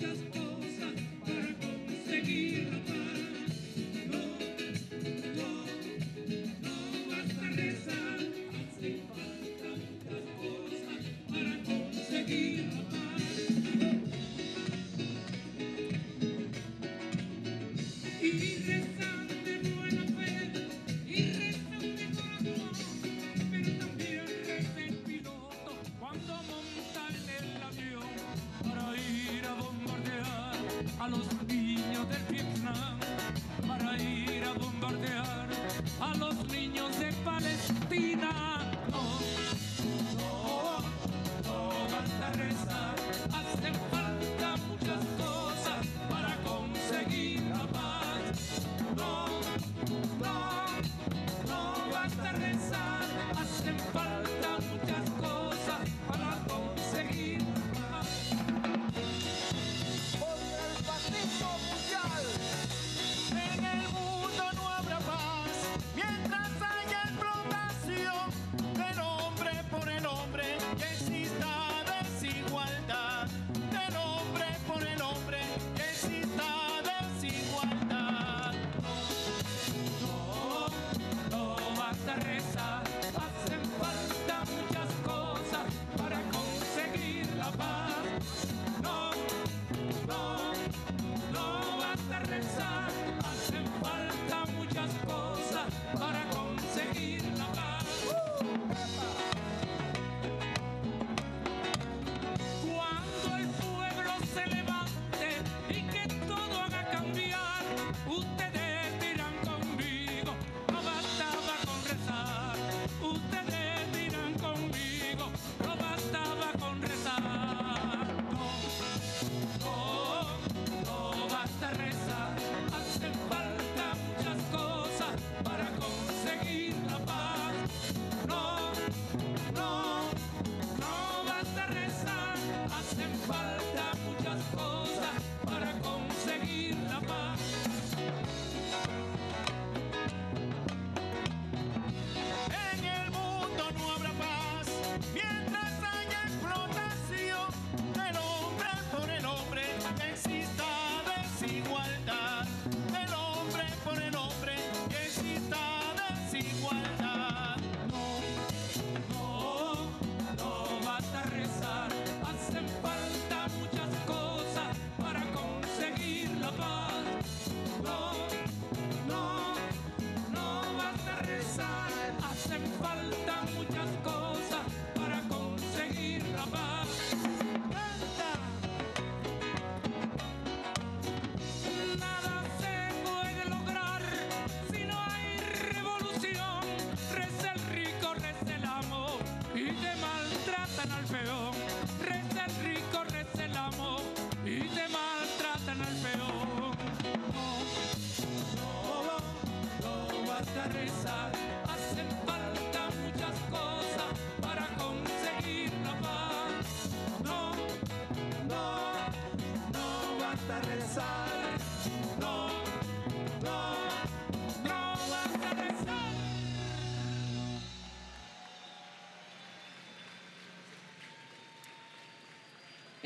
just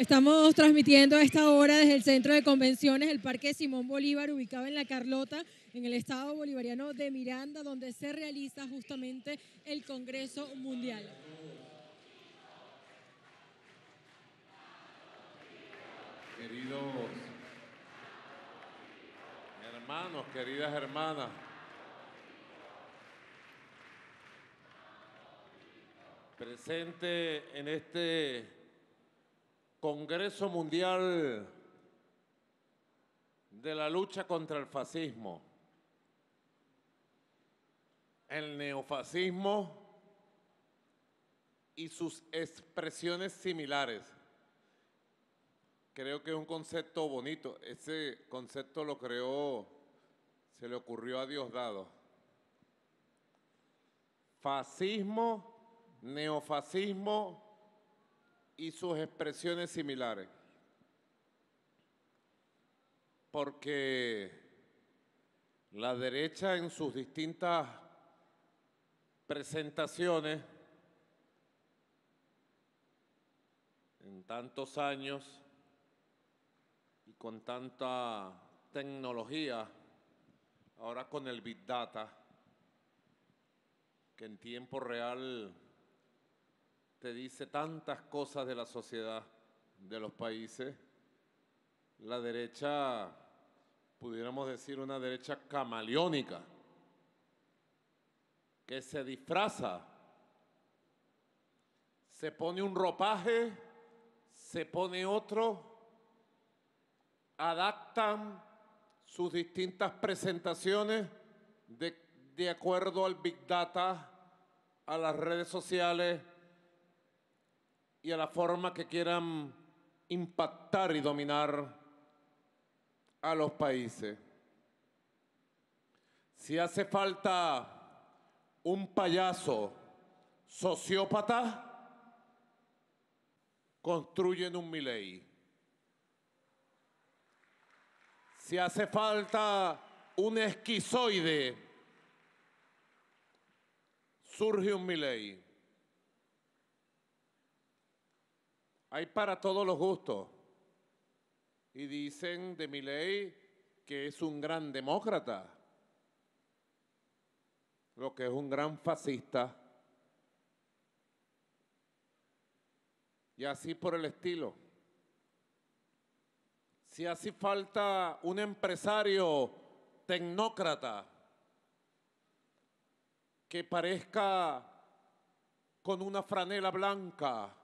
Estamos transmitiendo a esta hora desde el Centro de Convenciones, el Parque Simón Bolívar, ubicado en La Carlota, en el estado bolivariano de Miranda, donde se realiza justamente el Congreso Mundial. Queridos hermanos, queridas hermanas, presente en este Congreso Mundial de la Lucha contra el Fascismo, el neofascismo y sus expresiones similares. Creo que es un concepto bonito. Ese concepto lo creó, se le ocurrió a Diosdado. Fascismo, neofascismo y sus expresiones similares. Porque la derecha en sus distintas presentaciones en tantos años y con tanta tecnología, ahora con el Big Data, que en tiempo real te dice tantas cosas de la sociedad, de los países, la derecha, pudiéramos decir una derecha camaleónica, que se disfraza, se pone un ropaje, se pone otro, adaptan sus distintas presentaciones de, de acuerdo al Big Data, a las redes sociales y a la forma que quieran impactar y dominar a los países. Si hace falta un payaso sociópata, construyen un Milei. Si hace falta un esquizoide, surge un Milei. Hay para todos los gustos. Y dicen de Milei que es un gran demócrata, lo que es un gran fascista. Y así por el estilo. Si hace falta un empresario tecnócrata que parezca con una franela blanca,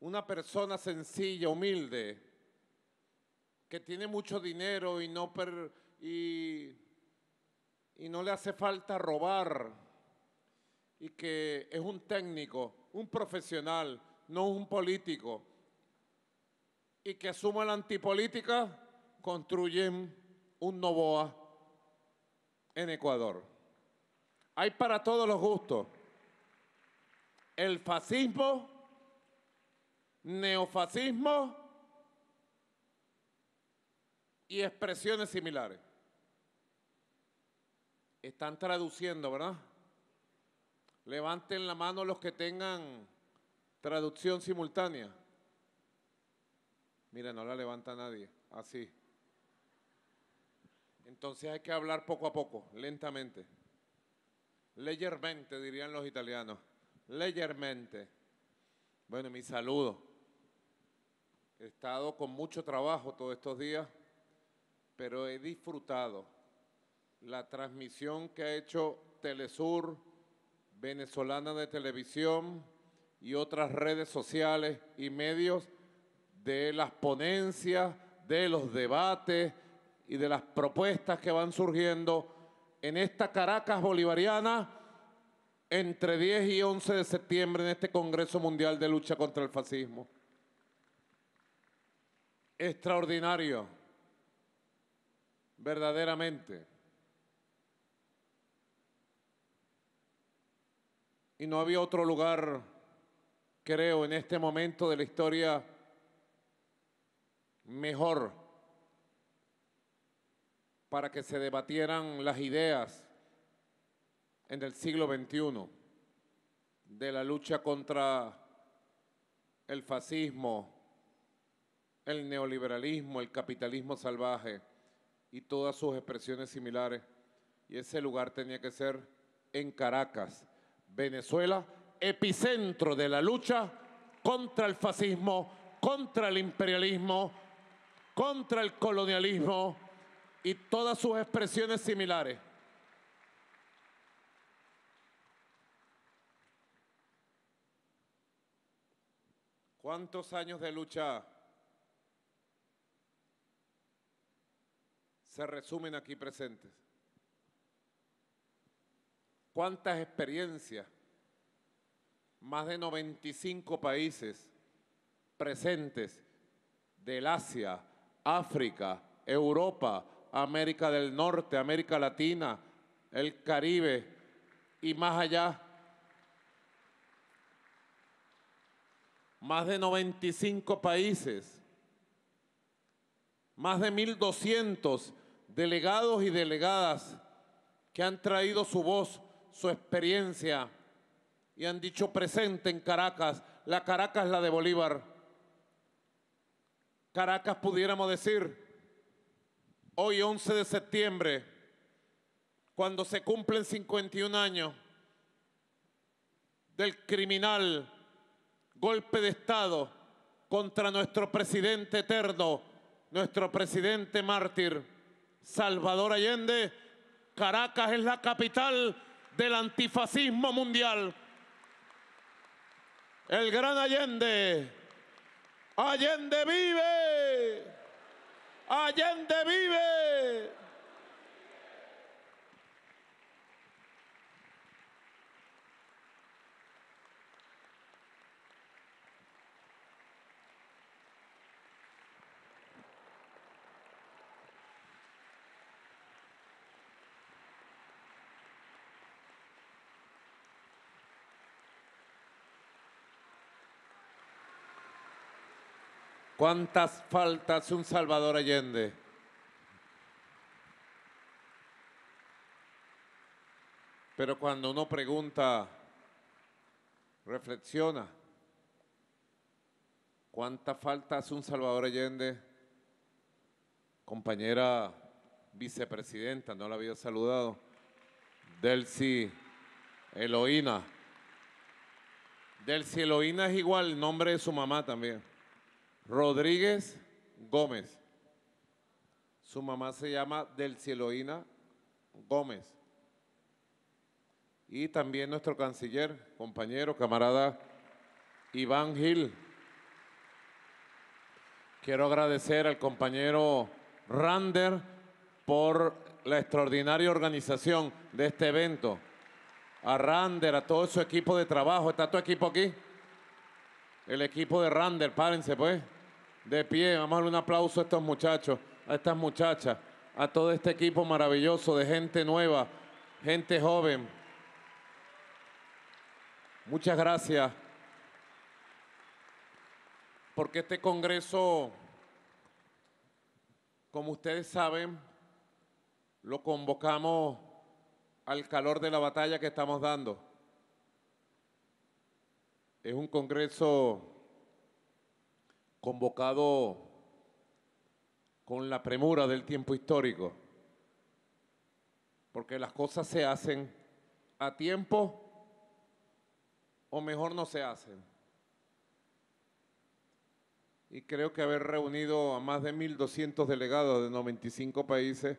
una persona sencilla, humilde, que tiene mucho dinero y no, y no le hace falta robar, y que es un técnico, un profesional, no un político, y que asuma la antipolítica, construyen un Novoa en Ecuador. Hay para todos los gustos. El fascismo, neofascismo y expresiones similares. Están traduciendo, ¿verdad? Levanten la mano los que tengan traducción simultánea. Mira, no la levanta nadie. Así. Entonces hay que hablar poco a poco, lentamente. Leggermente, dirían los italianos. Leggermente. Bueno, mi saludo. He estado con mucho trabajo todos estos días, pero he disfrutado la transmisión que ha hecho Telesur, Venezolana de Televisión y otras redes sociales y medios de las ponencias, de los debates y de las propuestas que van surgiendo en esta Caracas bolivariana entre 10 y 11 de septiembre en este Congreso Mundial de Lucha contra el Fascismo. Extraordinario, verdaderamente. Y no había otro lugar, creo, en este momento de la historia mejor para que se debatieran las ideas en el siglo XXI de la lucha contra el fascismo, el neoliberalismo, el capitalismo salvaje y todas sus expresiones similares. Y ese lugar tenía que ser en Caracas, Venezuela, epicentro de la lucha contra el fascismo, contra el imperialismo, contra el colonialismo y todas sus expresiones similares. ¿Cuántos años de lucha se resumen aquí presentes? ¿Cuántas experiencias? Más de 95 países presentes del Asia, África, Europa, América del Norte, América Latina, el Caribe y más allá. Más de 95 países, más de 1.200 delegados y delegadas que han traído su voz, su experiencia y han dicho presente en Caracas, la Caracas la de Bolívar. Caracas pudiéramos decir, hoy 11 de septiembre, cuando se cumplen 51 años del criminal golpe de Estado contra nuestro presidente eterno, nuestro presidente mártir, Salvador Allende, Caracas es la capital del antifascismo mundial. El gran Allende, Allende vive, Allende vive. ¿Cuántas faltas un Salvador Allende? Pero cuando uno pregunta, reflexiona, ¿cuántas faltas un Salvador Allende? Compañera vicepresidenta, no la había saludado, Delcy Eloína. Delcy Eloína es igual el nombre de su mamá también. Rodríguez Gómez. Su mamá se llama Delcieloína Gómez. Y también nuestro canciller, compañero, camarada Iván Gil. Quiero agradecer al compañero Rander por la extraordinaria organización de este evento. A Rander, a todo su equipo de trabajo. ¿Está tu equipo aquí? El equipo de Rander, párense pues. De pie, vamos a darle un aplauso a estos muchachos, a estas muchachas, a todo este equipo maravilloso de gente nueva, gente joven. Muchas gracias. Porque este Congreso, como ustedes saben, lo convocamos al calor de la batalla que estamos dando. Es un Congreso convocado con la premura del tiempo histórico, porque las cosas se hacen a tiempo o mejor no se hacen. Y creo que haber reunido a más de 1.200 delegados de 95 países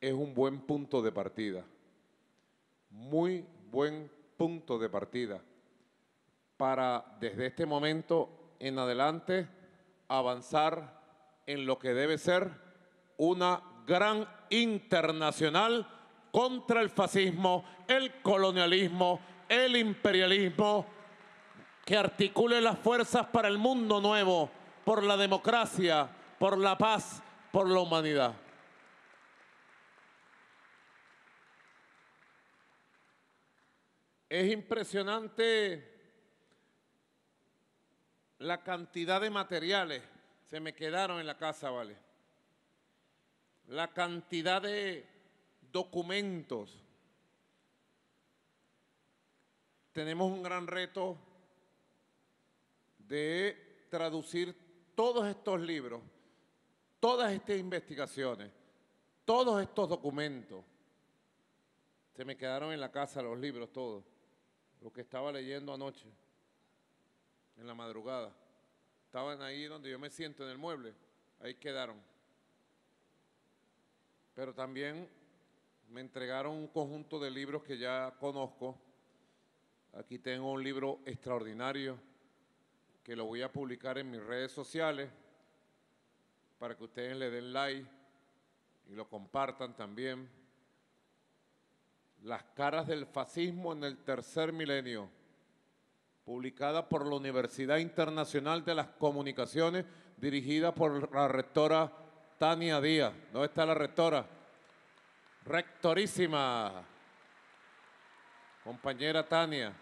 es un buen punto de partida. Muy buen punto de partida para desde este momento en adelante avanzar en lo que debe ser una gran internacional contra el fascismo, el colonialismo, el imperialismo, que articule las fuerzas para el mundo nuevo, por la democracia, por la paz, por la humanidad. Es impresionante la cantidad de materiales se me quedaron en la casa, ¿vale? La cantidad de documentos. Tenemos un gran reto de traducir todos estos libros, todas estas investigaciones, todos estos documentos. Se me quedaron en la casa los libros todos, lo que estaba leyendo anoche en la madrugada. Estaban ahí donde yo me siento en el mueble, ahí quedaron. Pero también me entregaron un conjunto de libros que ya conozco. Aquí tengo un libro extraordinario que lo voy a publicar en mis redes sociales para que ustedes le den like y lo compartan también. Las caras del fascismo en el tercer milenio publicada por la Universidad Internacional de las Comunicaciones, dirigida por la rectora Tania Díaz. ¿Dónde está la rectora? Rectorísima. Compañera Tania,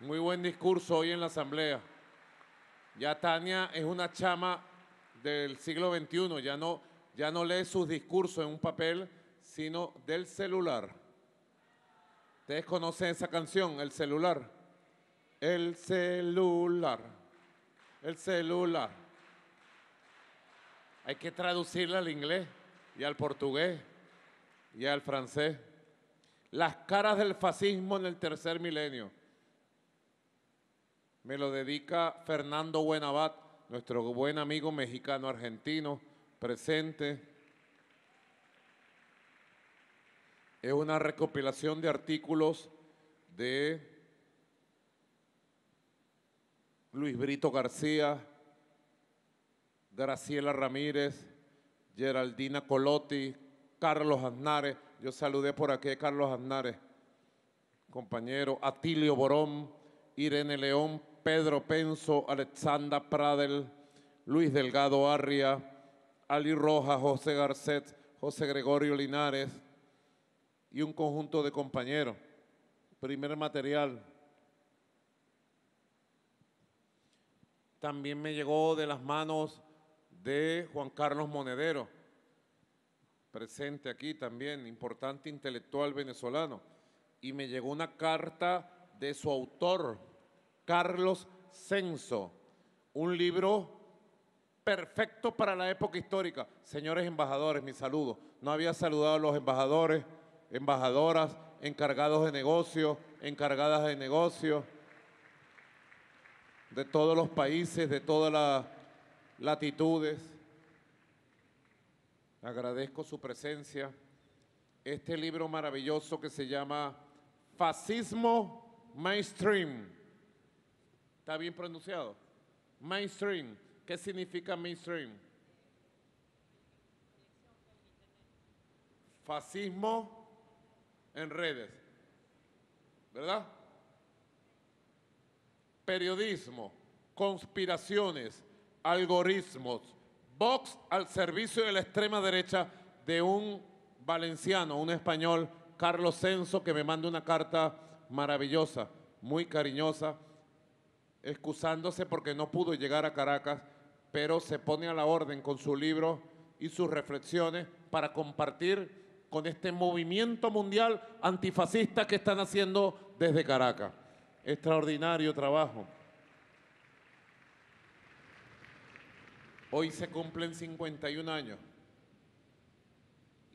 muy buen discurso hoy en la asamblea. Ya Tania es una chama del siglo XXI, ya no, ya no lee sus discursos en un papel, sino del celular. ¿Ustedes conocen esa canción, El celular? El celular. El celular. Hay que traducirla al inglés y al portugués y al francés. Las caras del fascismo en el tercer milenio. Me lo dedica Fernando Buenabat, nuestro buen amigo mexicano argentino, presente. Es una recopilación de artículos de Luis Brito García, Graciela Ramírez, Geraldina Colotti, Carlos Aznares. Yo saludé por aquí Carlos Aznares, compañero, Atilio Borón, Irene León, Pedro Penso, Alexandra Pradel, Luis Delgado Arria, Ali Rojas, José Garcet, José Gregorio Linares y un conjunto de compañeros. Primer material. También me llegó de las manos de Juan Carlos Monedero, presente aquí también, importante intelectual venezolano. Y me llegó una carta de su autor, Carlos Censo, un libro perfecto para la época histórica. Señores embajadores, mi saludo. No había saludado a los embajadores, embajadoras, encargados de negocios, encargadas de negocios de todos los países, de todas las latitudes. Agradezco su presencia. Este libro maravilloso que se llama Fascismo Mainstream. ¿Está bien pronunciado? Mainstream. ¿Qué significa mainstream? Fascismo en redes. ¿Verdad? Periodismo, conspiraciones, algoritmos, Vox al servicio de la extrema derecha de un valenciano, un español, Carlos Censo, que me manda una carta maravillosa, muy cariñosa, excusándose porque no pudo llegar a Caracas, pero se pone a la orden con su libro y sus reflexiones para compartir con este movimiento mundial antifascista que están haciendo desde Caracas extraordinario trabajo. Hoy se cumplen 51 años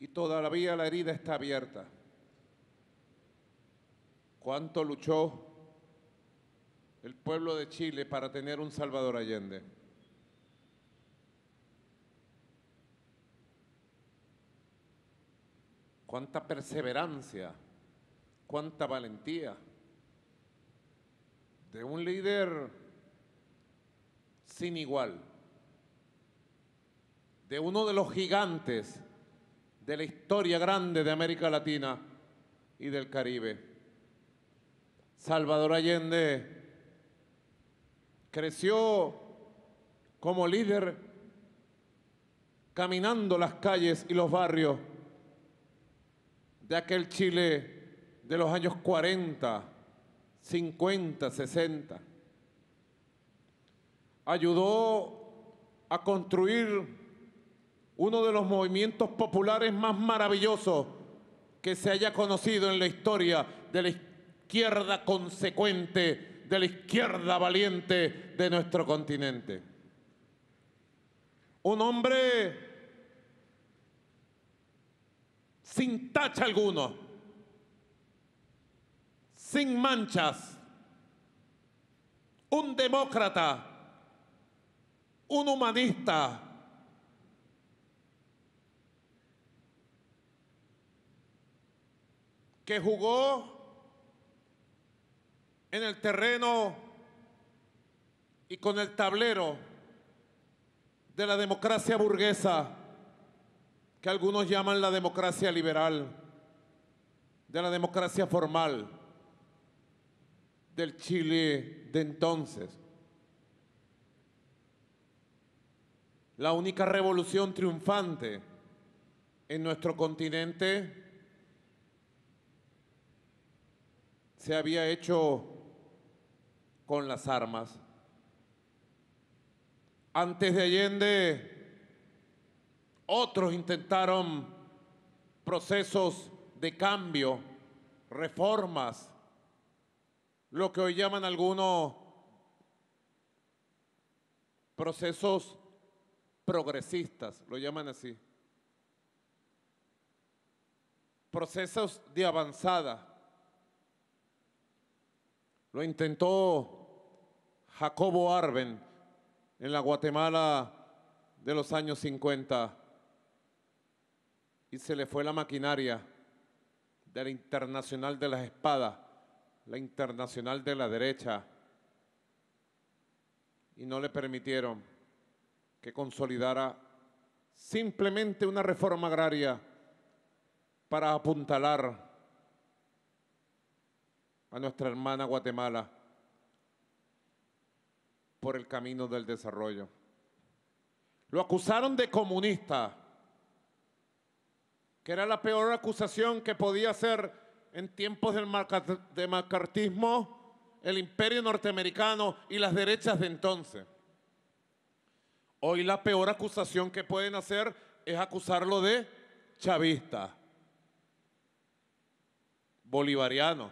y todavía la herida está abierta. ¿Cuánto luchó el pueblo de Chile para tener un Salvador Allende? ¿Cuánta perseverancia? ¿Cuánta valentía? De un líder sin igual, de uno de los gigantes de la historia grande de América Latina y del Caribe. Salvador Allende creció como líder caminando las calles y los barrios de aquel Chile de los años 40, 50, 60. Ayudó a construir uno de los movimientos populares más maravillosos que se haya conocido en la historia de la izquierda consecuente, de la izquierda valiente de nuestro continente. Un hombre sin tacha alguno sin manchas, un demócrata, un humanista, que jugó en el terreno y con el tablero de la democracia burguesa, que algunos llaman la democracia liberal, de la democracia formal del Chile de entonces. La única revolución triunfante en nuestro continente se había hecho con las armas. Antes de Allende, otros intentaron procesos de cambio, reformas, lo que hoy llaman algunos procesos progresistas, lo llaman así. Procesos de avanzada. Lo intentó Jacobo Arben en la Guatemala de los años 50 y se le fue la maquinaria de la Internacional de las Espadas, la Internacional de la Derecha, y no le permitieron que consolidara simplemente una reforma agraria para apuntalar a nuestra hermana Guatemala por el camino del desarrollo. Lo acusaron de comunista, que era la peor acusación que podía hacer en tiempos del de macartismo el imperio norteamericano y las derechas de entonces. Hoy la peor acusación que pueden hacer es acusarlo de chavista, bolivariano.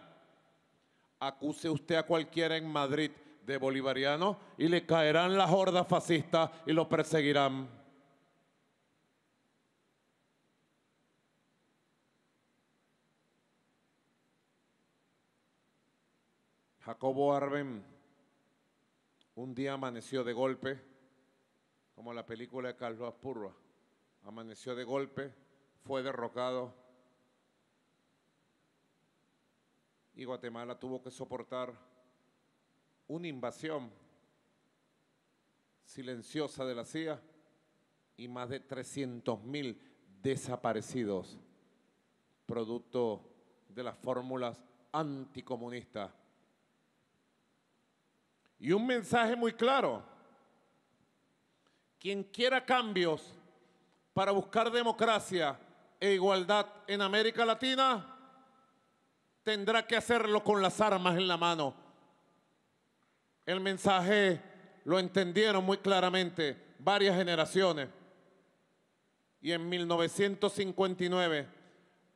Acuse usted a cualquiera en Madrid de bolivariano y le caerán las hordas fascistas y lo perseguirán. Jacobo Arben un día amaneció de golpe, como la película de Carlos Aspurra, amaneció de golpe, fue derrocado y Guatemala tuvo que soportar una invasión silenciosa de la CIA y más de 300 mil desaparecidos, producto de las fórmulas anticomunistas. Y un mensaje muy claro. Quien quiera cambios para buscar democracia e igualdad en América Latina, tendrá que hacerlo con las armas en la mano. El mensaje lo entendieron muy claramente varias generaciones. Y en 1959,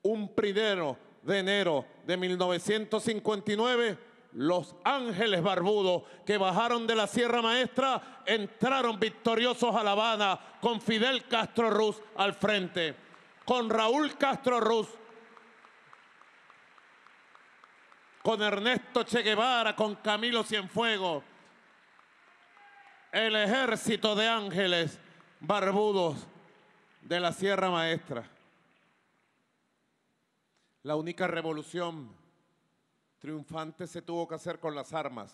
un primero de enero de 1959, los ángeles barbudos que bajaron de la Sierra Maestra entraron victoriosos a La Habana con Fidel Castro Ruz al frente, con Raúl Castro Ruz, con Ernesto Che Guevara, con Camilo Cienfuegos, el ejército de ángeles barbudos de la Sierra Maestra. La única revolución triunfante se tuvo que hacer con las armas.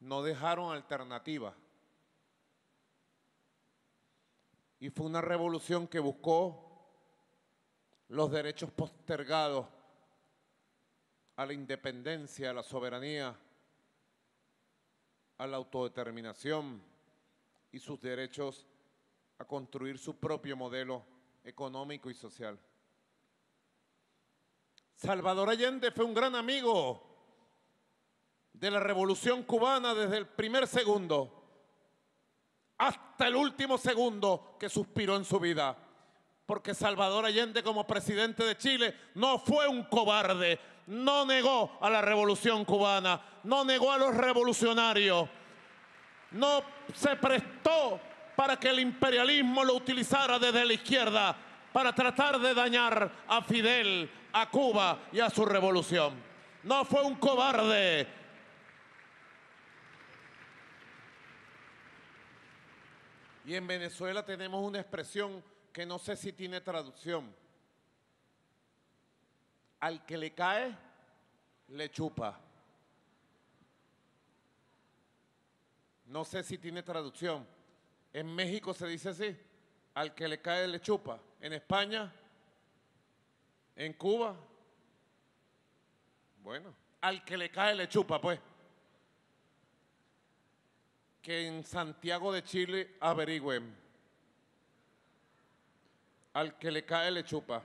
No dejaron alternativa. Y fue una revolución que buscó los derechos postergados a la independencia, a la soberanía, a la autodeterminación y sus derechos a construir su propio modelo económico y social. Salvador Allende fue un gran amigo de la revolución cubana desde el primer segundo hasta el último segundo que suspiró en su vida. Porque Salvador Allende como presidente de Chile no fue un cobarde, no negó a la revolución cubana, no negó a los revolucionarios, no se prestó para que el imperialismo lo utilizara desde la izquierda para tratar de dañar a Fidel, a Cuba y a su revolución. No fue un cobarde. Y en Venezuela tenemos una expresión que no sé si tiene traducción. Al que le cae, le chupa. No sé si tiene traducción. En México se dice así, al que le cae le chupa. En España, en Cuba, bueno, al que le cae le chupa, pues. Que en Santiago de Chile averigüen. Al que le cae le chupa.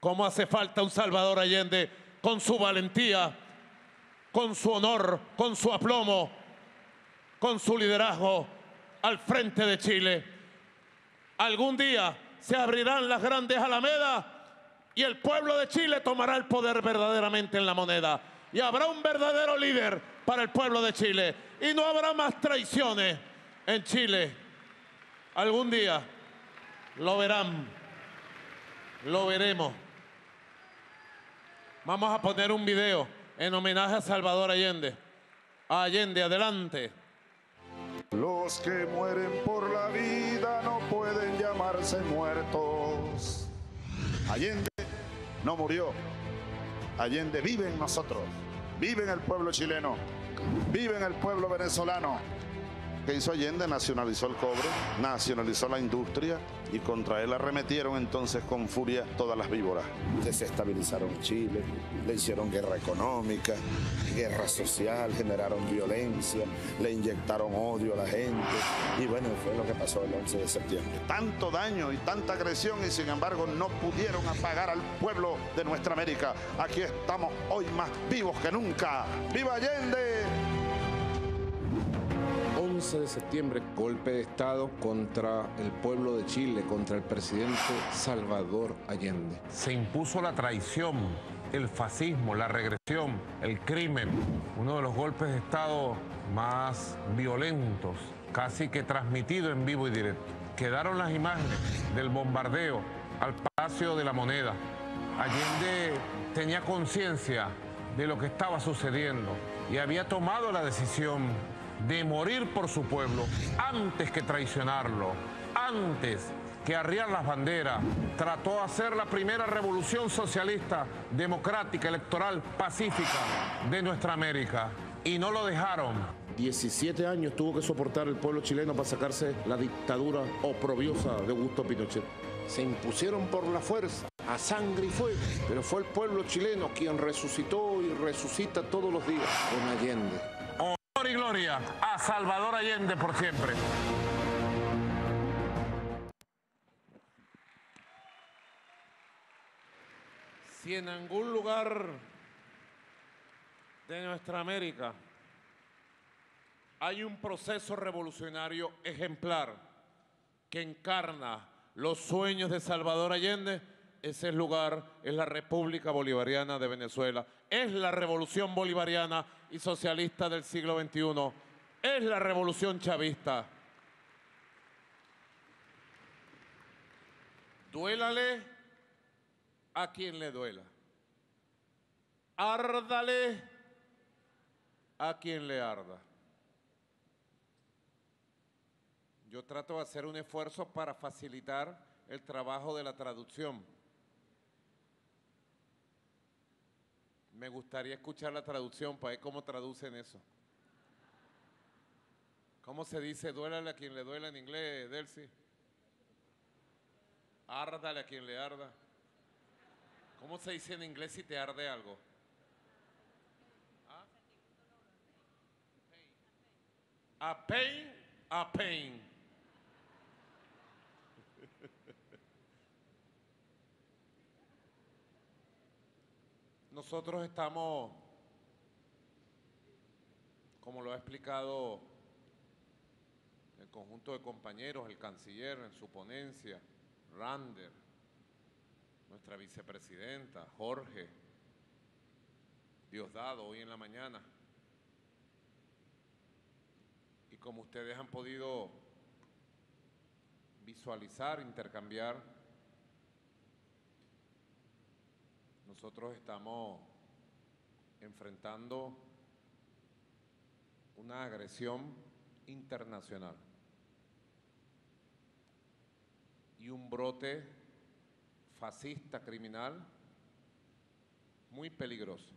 ¿Cómo hace falta un Salvador Allende con su valentía, con su honor, con su aplomo, con su liderazgo? Al frente de Chile. Algún día se abrirán las grandes alamedas y el pueblo de Chile tomará el poder verdaderamente en la moneda. y habrá un verdadero líder para el pueblo de Chile. Y no habrá más traiciones en Chile. Algún día lo verán, lo veremos. Vamos a poner un video en homenaje a Salvador Allende. Allende, adelante. Los que mueren por la vida no pueden llamarse muertos. Allende no murió. Allende vive en nosotros. Vive en el pueblo chileno. Vive en el pueblo venezolano. ¿Qué hizo Allende? Nacionalizó el cobre, nacionalizó la industria y contra él arremetieron entonces con furia todas las víboras. Desestabilizaron Chile, le hicieron guerra económica, guerra social, generaron violencia, le inyectaron odio a la gente y bueno, fue lo que pasó el 11 de septiembre. Tanto daño y tanta agresión y sin embargo no pudieron apagar al pueblo de nuestra América. Aquí estamos hoy más vivos que nunca. ¡Viva Allende! 11 de septiembre, golpe de Estado contra el pueblo de Chile, contra el presidente Salvador Allende. Se impuso la traición, el fascismo, la regresión, el crimen, uno de los golpes de Estado más violentos, casi que transmitido en vivo y directo. Quedaron las imágenes del bombardeo al Palacio de la Moneda. Allende tenía conciencia de lo que estaba sucediendo y había tomado la decisión de morir por su pueblo antes que traicionarlo, antes que arriar las banderas. Trató de hacer la primera revolución socialista, democrática, electoral, pacífica de nuestra América y no lo dejaron. 17 años tuvo que soportar el pueblo chileno para sacarse la dictadura oprobiosa de Augusto Pinochet. Se impusieron por la fuerza, a sangre y fuego, pero fue el pueblo chileno quien resucitó y resucita todos los días con Allende. Gloria a Salvador Allende por siempre. Si en algún lugar de nuestra América hay un proceso revolucionario ejemplar que encarna los sueños de Salvador Allende, ese lugar es la República Bolivariana de Venezuela. Es la revolución bolivariana y socialista del siglo XXI. Es la revolución chavista. Duélale a quien le duela. Árdale a quien le arda. Yo trato de hacer un esfuerzo para facilitar el trabajo de la traducción. Me gustaría escuchar la traducción para ver cómo traducen eso. ¿Cómo se dice duélale a quien le duela en inglés, Delcy? Árdale a quien le arda. ¿Cómo se dice en inglés si te arde algo? ¿Ah? A pain, a pain. Nosotros estamos, como lo ha explicado el conjunto de compañeros, el canciller en su ponencia, Rander, nuestra vicepresidenta, Jorge, Diosdado, hoy en la mañana. Y como ustedes han podido visualizar, intercambiar, nosotros estamos enfrentando una agresión internacional y un brote fascista criminal muy peligroso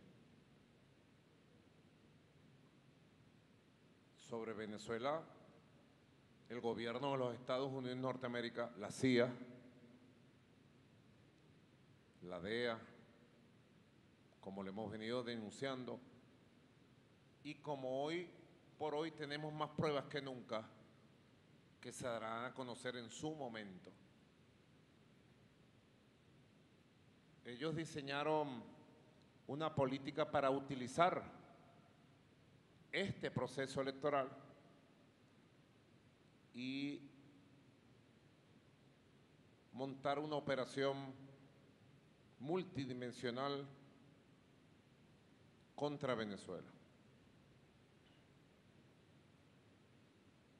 sobre Venezuela el gobierno de los Estados Unidos de Norteamérica, la CIA, la DEA, como le hemos venido denunciando, y como hoy por hoy tenemos más pruebas que nunca, que se darán a conocer en su momento. Ellos diseñaron una política para utilizar este proceso electoral y montar una operación multidimensional contra Venezuela.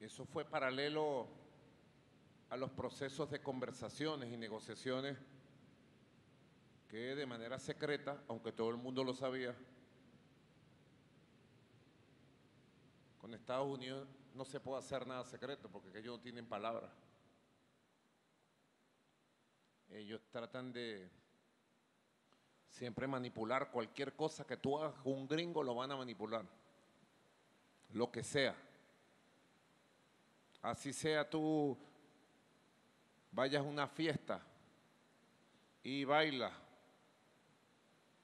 Eso fue paralelo a los procesos de conversaciones y negociaciones que de manera secreta, aunque todo el mundo lo sabía, con Estados Unidos no se puede hacer nada secreto porque ellos no tienen palabra. Ellos tratan de siempre manipular cualquier cosa que tú hagas con un gringo, lo van a manipular. Lo que sea. Así sea tú vayas a una fiesta y bailas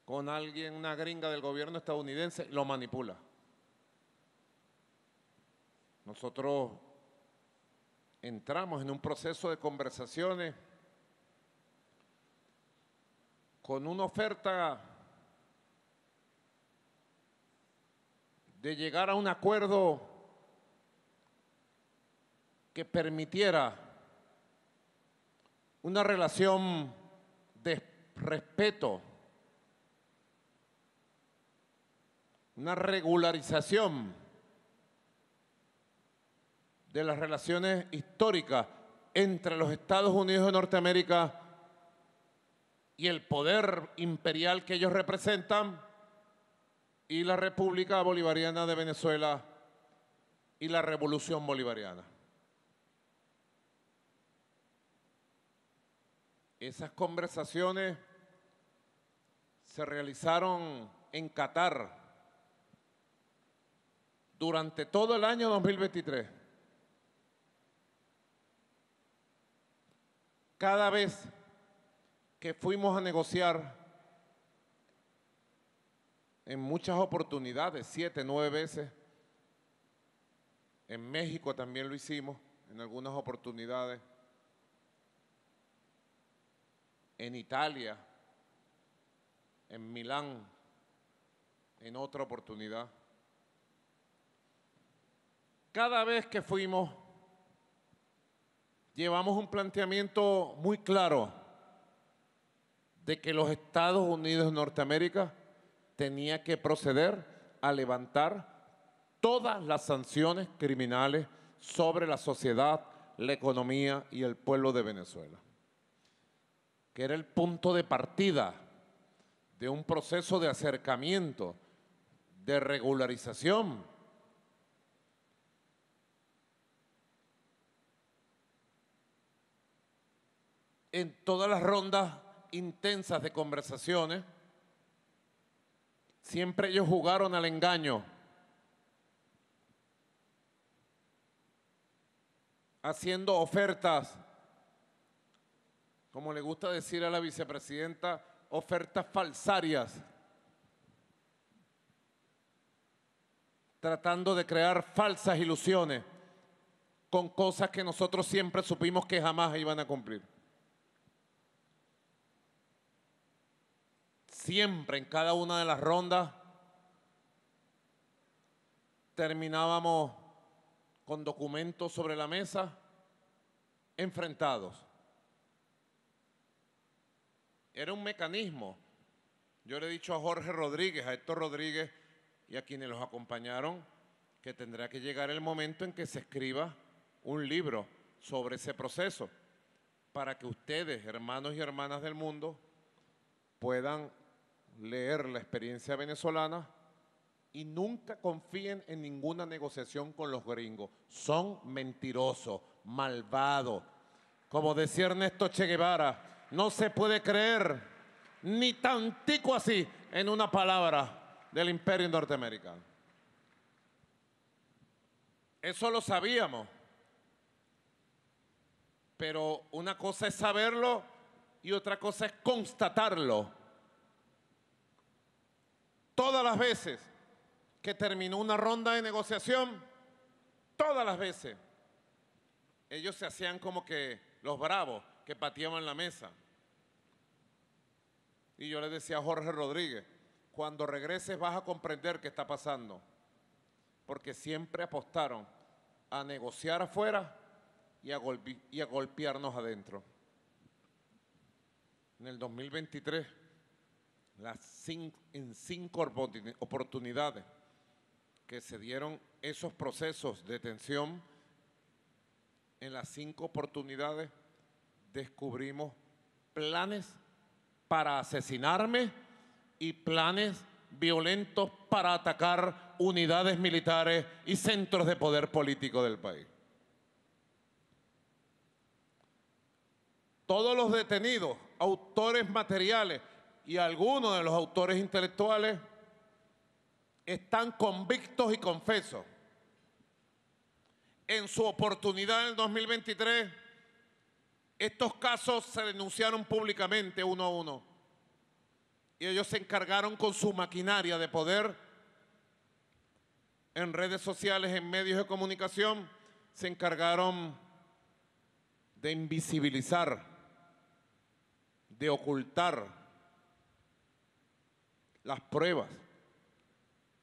con alguien, una gringa del gobierno estadounidense, lo manipula. Nosotros entramos en un proceso de conversaciones con una oferta de llegar a un acuerdo que permitiera una relación de respeto, una regularización de las relaciones históricas entre los Estados Unidos de Norteamérica y el poder imperial que ellos representan y la República Bolivariana de Venezuela y la Revolución Bolivariana. Esas conversaciones se realizaron en Qatar durante todo el año 2023. Cada vez que fuimos a negociar en muchas oportunidades, siete, nueve veces. En México también lo hicimos, en algunas oportunidades. En Italia, en Milán, en otra oportunidad. Cada vez que fuimos, llevamos un planteamiento muy claro de que los Estados Unidos de Norteamérica tenía que proceder a levantar todas las sanciones criminales sobre la sociedad, la economía y el pueblo de Venezuela, que era el punto de partida de un proceso de acercamiento, de regularización. En todas las rondas intensas de conversaciones, siempre ellos jugaron al engaño, haciendo ofertas, como le gusta decir a la vicepresidenta, ofertas falsarias, tratando de crear falsas ilusiones con cosas que nosotros siempre supimos que jamás iban a cumplir. Siempre en cada una de las rondas terminábamos con documentos sobre la mesa enfrentados. Era un mecanismo. Yo le he dicho a Jorge Rodríguez, a Héctor Rodríguez y a quienes los acompañaron que tendrá que llegar el momento en que se escriba un libro sobre ese proceso para que ustedes, hermanos y hermanas del mundo, puedan leer la experiencia venezolana y nunca confíen en ninguna negociación con los gringos. Son mentirosos, malvados. Como decía Ernesto Che Guevara, no se puede creer ni tantico así en una palabra del imperio norteamericano. Eso lo sabíamos. Pero una cosa es saberlo y otra cosa es constatarlo todas las veces que terminó una ronda de negociación, todas las veces, ellos se hacían como que los bravos que pateaban la mesa. Y yo le decía a Jorge Rodríguez, cuando regreses vas a comprender qué está pasando, porque siempre apostaron a negociar afuera y a, y a golpearnos adentro. En el 2023 las cin- en cinco oportuni- oportunidades que se dieron esos procesos de detención, en las cinco oportunidades descubrimos planes para asesinarme y planes violentos para atacar unidades militares y centros de poder político del país. Todos los detenidos, autores materiales y algunos de los autores intelectuales están convictos y confesos. En su oportunidad en el 2023, estos casos se denunciaron públicamente uno a uno. Y ellos se encargaron con su maquinaria de poder en redes sociales, en medios de comunicación, se encargaron de invisibilizar, de ocultar las pruebas,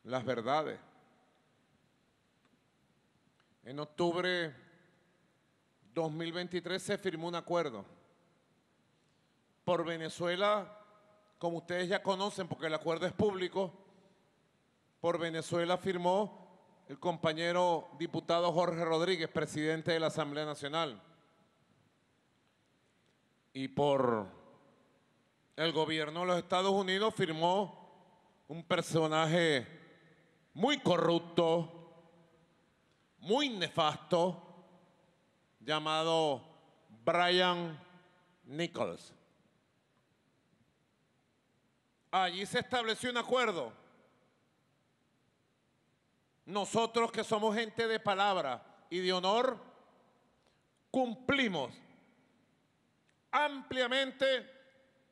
las verdades. En octubre 2023 se firmó un acuerdo por Venezuela, como ustedes ya conocen, porque el acuerdo es público, por Venezuela firmó el compañero diputado Jorge Rodríguez, presidente de la Asamblea Nacional. Y por el gobierno de los Estados Unidos firmó un personaje muy corrupto, muy nefasto, llamado Brian Nichols. Allí se estableció un acuerdo. Nosotros que somos gente de palabra y de honor, cumplimos ampliamente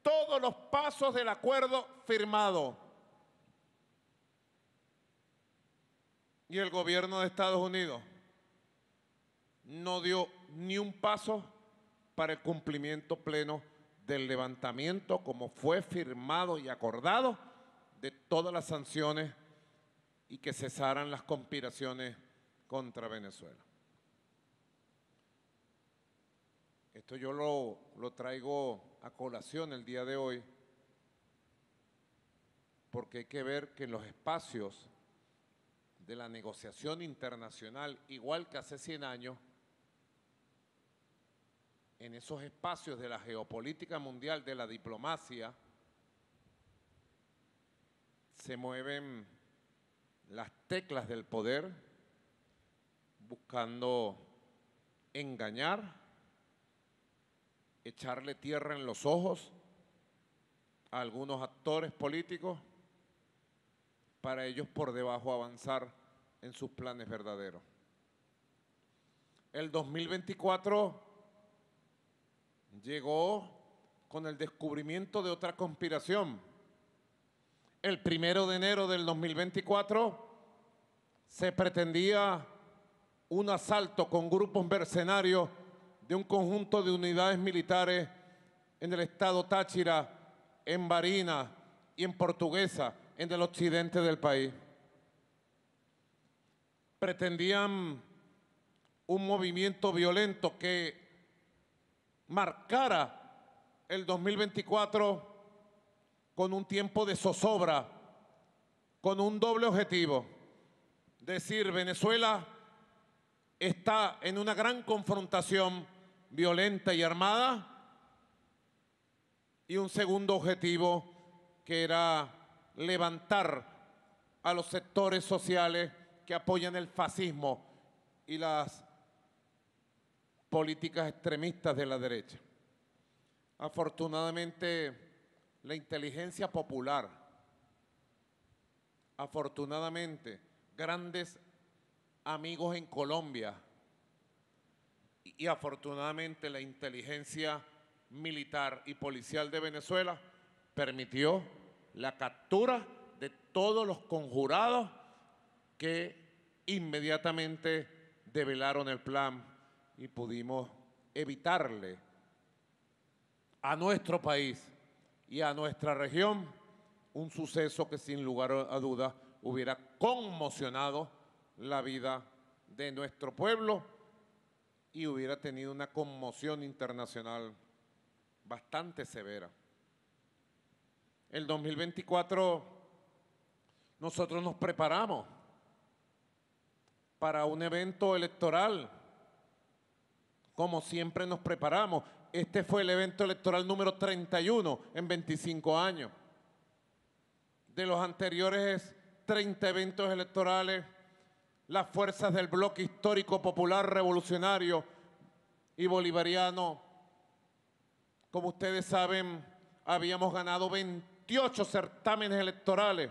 todos los pasos del acuerdo firmado. Y el gobierno de Estados Unidos no dio ni un paso para el cumplimiento pleno del levantamiento como fue firmado y acordado de todas las sanciones y que cesaran las conspiraciones contra Venezuela. Esto yo lo, lo traigo a colación el día de hoy porque hay que ver que en los espacios de la negociación internacional, igual que hace 100 años, en esos espacios de la geopolítica mundial, de la diplomacia, se mueven las teclas del poder buscando engañar, echarle tierra en los ojos a algunos actores políticos para ellos por debajo avanzar en sus planes verdaderos. El 2024 llegó con el descubrimiento de otra conspiración. El primero de enero del 2024 se pretendía un asalto con grupos mercenarios de un conjunto de unidades militares en el estado Táchira, en Barinas y en Portuguesa, en el occidente del país. Pretendían un movimiento violento que marcara el 2024 con un tiempo de zozobra, con un doble objetivo. Decir, Venezuela está en una gran confrontación violenta y armada. Y un segundo objetivo que era levantar a los sectores sociales que apoyan el fascismo y las políticas extremistas de la derecha. Afortunadamente, la inteligencia popular, afortunadamente, grandes amigos en Colombia y, afortunadamente la inteligencia militar y policial de Venezuela permitió la captura de todos los conjurados que inmediatamente develaron el plan y pudimos evitarle a nuestro país y a nuestra región un suceso que sin lugar a dudas hubiera conmocionado la vida de nuestro pueblo y hubiera tenido una conmoción internacional bastante severa. El 2024 nosotros nos preparamos para un evento electoral, como siempre nos preparamos. Este fue el evento electoral número 31 en 25 años. De los anteriores 30 eventos electorales, las fuerzas del bloque histórico popular revolucionario y bolivariano, como ustedes saben, habíamos ganado 28 certámenes electorales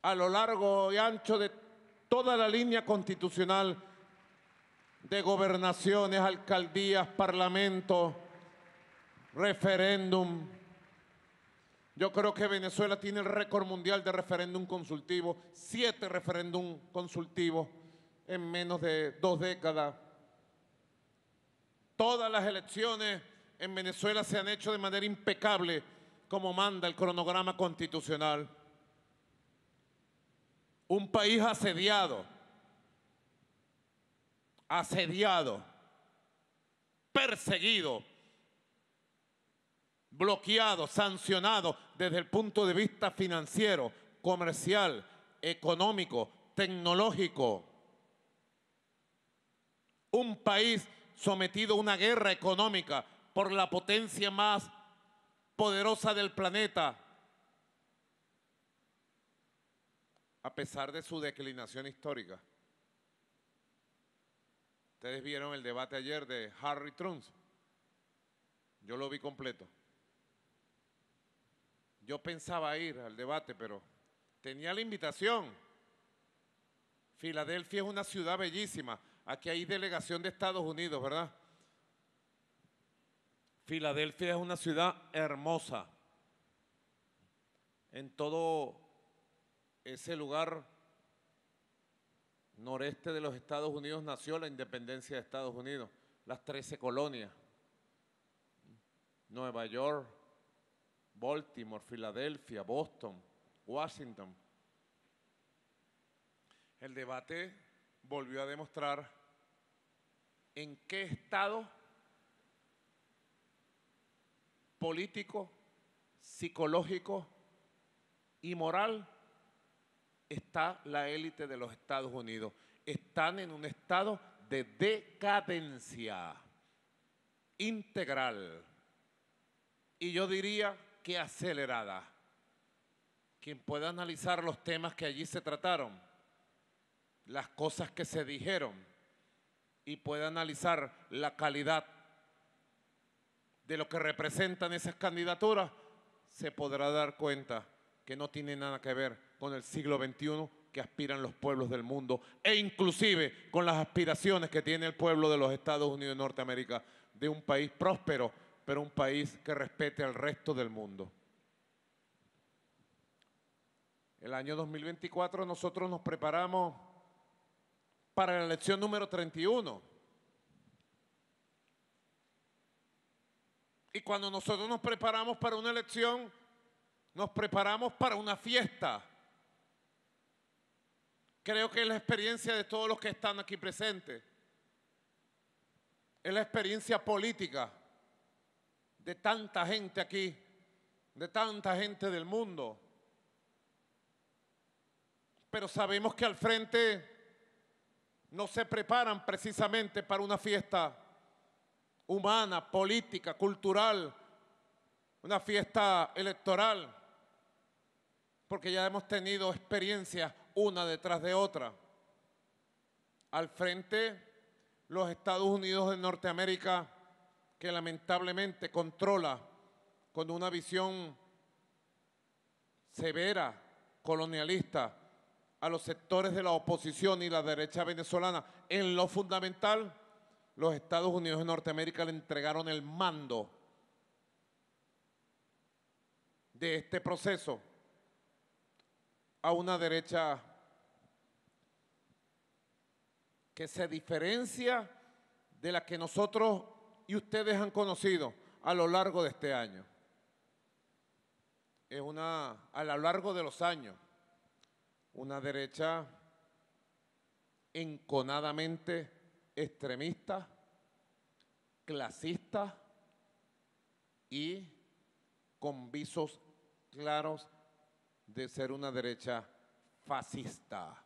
a lo largo y ancho de toda la línea constitucional de gobernaciones, alcaldías, parlamentos, referéndum. Yo creo que Venezuela tiene el récord mundial de referéndum consultivo, siete referéndum consultivos en menos de dos décadas. Todas las elecciones en Venezuela se han hecho de manera impecable, como manda el cronograma constitucional. Un país asediado, asediado, perseguido, bloqueado, sancionado desde el punto de vista financiero, comercial, económico, tecnológico. Un país sometido a una guerra económica por la potencia más poderosa del planeta, a pesar de su declinación histórica. Ustedes vieron el debate ayer de Harry Truns. Yo lo vi completo. Yo pensaba ir al debate, pero tenía la invitación. Filadelfia es una ciudad bellísima. Aquí hay delegación de Estados Unidos, ¿verdad? Filadelfia es una ciudad hermosa. En todo ese lugar noreste de los Estados Unidos nació la independencia de Estados Unidos, las 13 colonias. Nueva York, Baltimore, Filadelfia, Boston, Washington. El debate volvió a demostrar en qué estado político, psicológico y moral está la élite de los Estados Unidos. Están en un estado de decadencia integral y yo diría que acelerada. Quien pueda analizar los temas que allí se trataron, las cosas que se dijeron y pueda analizar la calidad de lo que representan esas candidaturas, se podrá dar cuenta que no tiene nada que ver con el siglo XXI que aspiran los pueblos del mundo e inclusive con las aspiraciones que tiene el pueblo de los Estados Unidos de Norteamérica de un país próspero, pero un país que respete al resto del mundo. El año 2024 nosotros nos preparamos para la elección número 31. Y cuando nosotros nos preparamos para una elección, nos preparamos para una fiesta. Creo que es la experiencia de todos los que están aquí presentes. Es la experiencia política de tanta gente aquí, de tanta gente del mundo. Pero sabemos que al frente no se preparan precisamente para una fiesta humana, política, cultural, una fiesta electoral, porque ya hemos tenido experiencias una detrás de otra. Al frente, los Estados Unidos de Norteamérica, que lamentablemente controla con una visión severa, colonialista, a los sectores de la oposición y la derecha venezolana en lo fundamental los Estados Unidos de Norteamérica le entregaron el mando de este proceso a una derecha que se diferencia de la que nosotros y ustedes han conocido a lo largo de este año. Es una, a lo largo de los años, una derecha enconadamente extremista, clasista y con visos claros de ser una derecha fascista.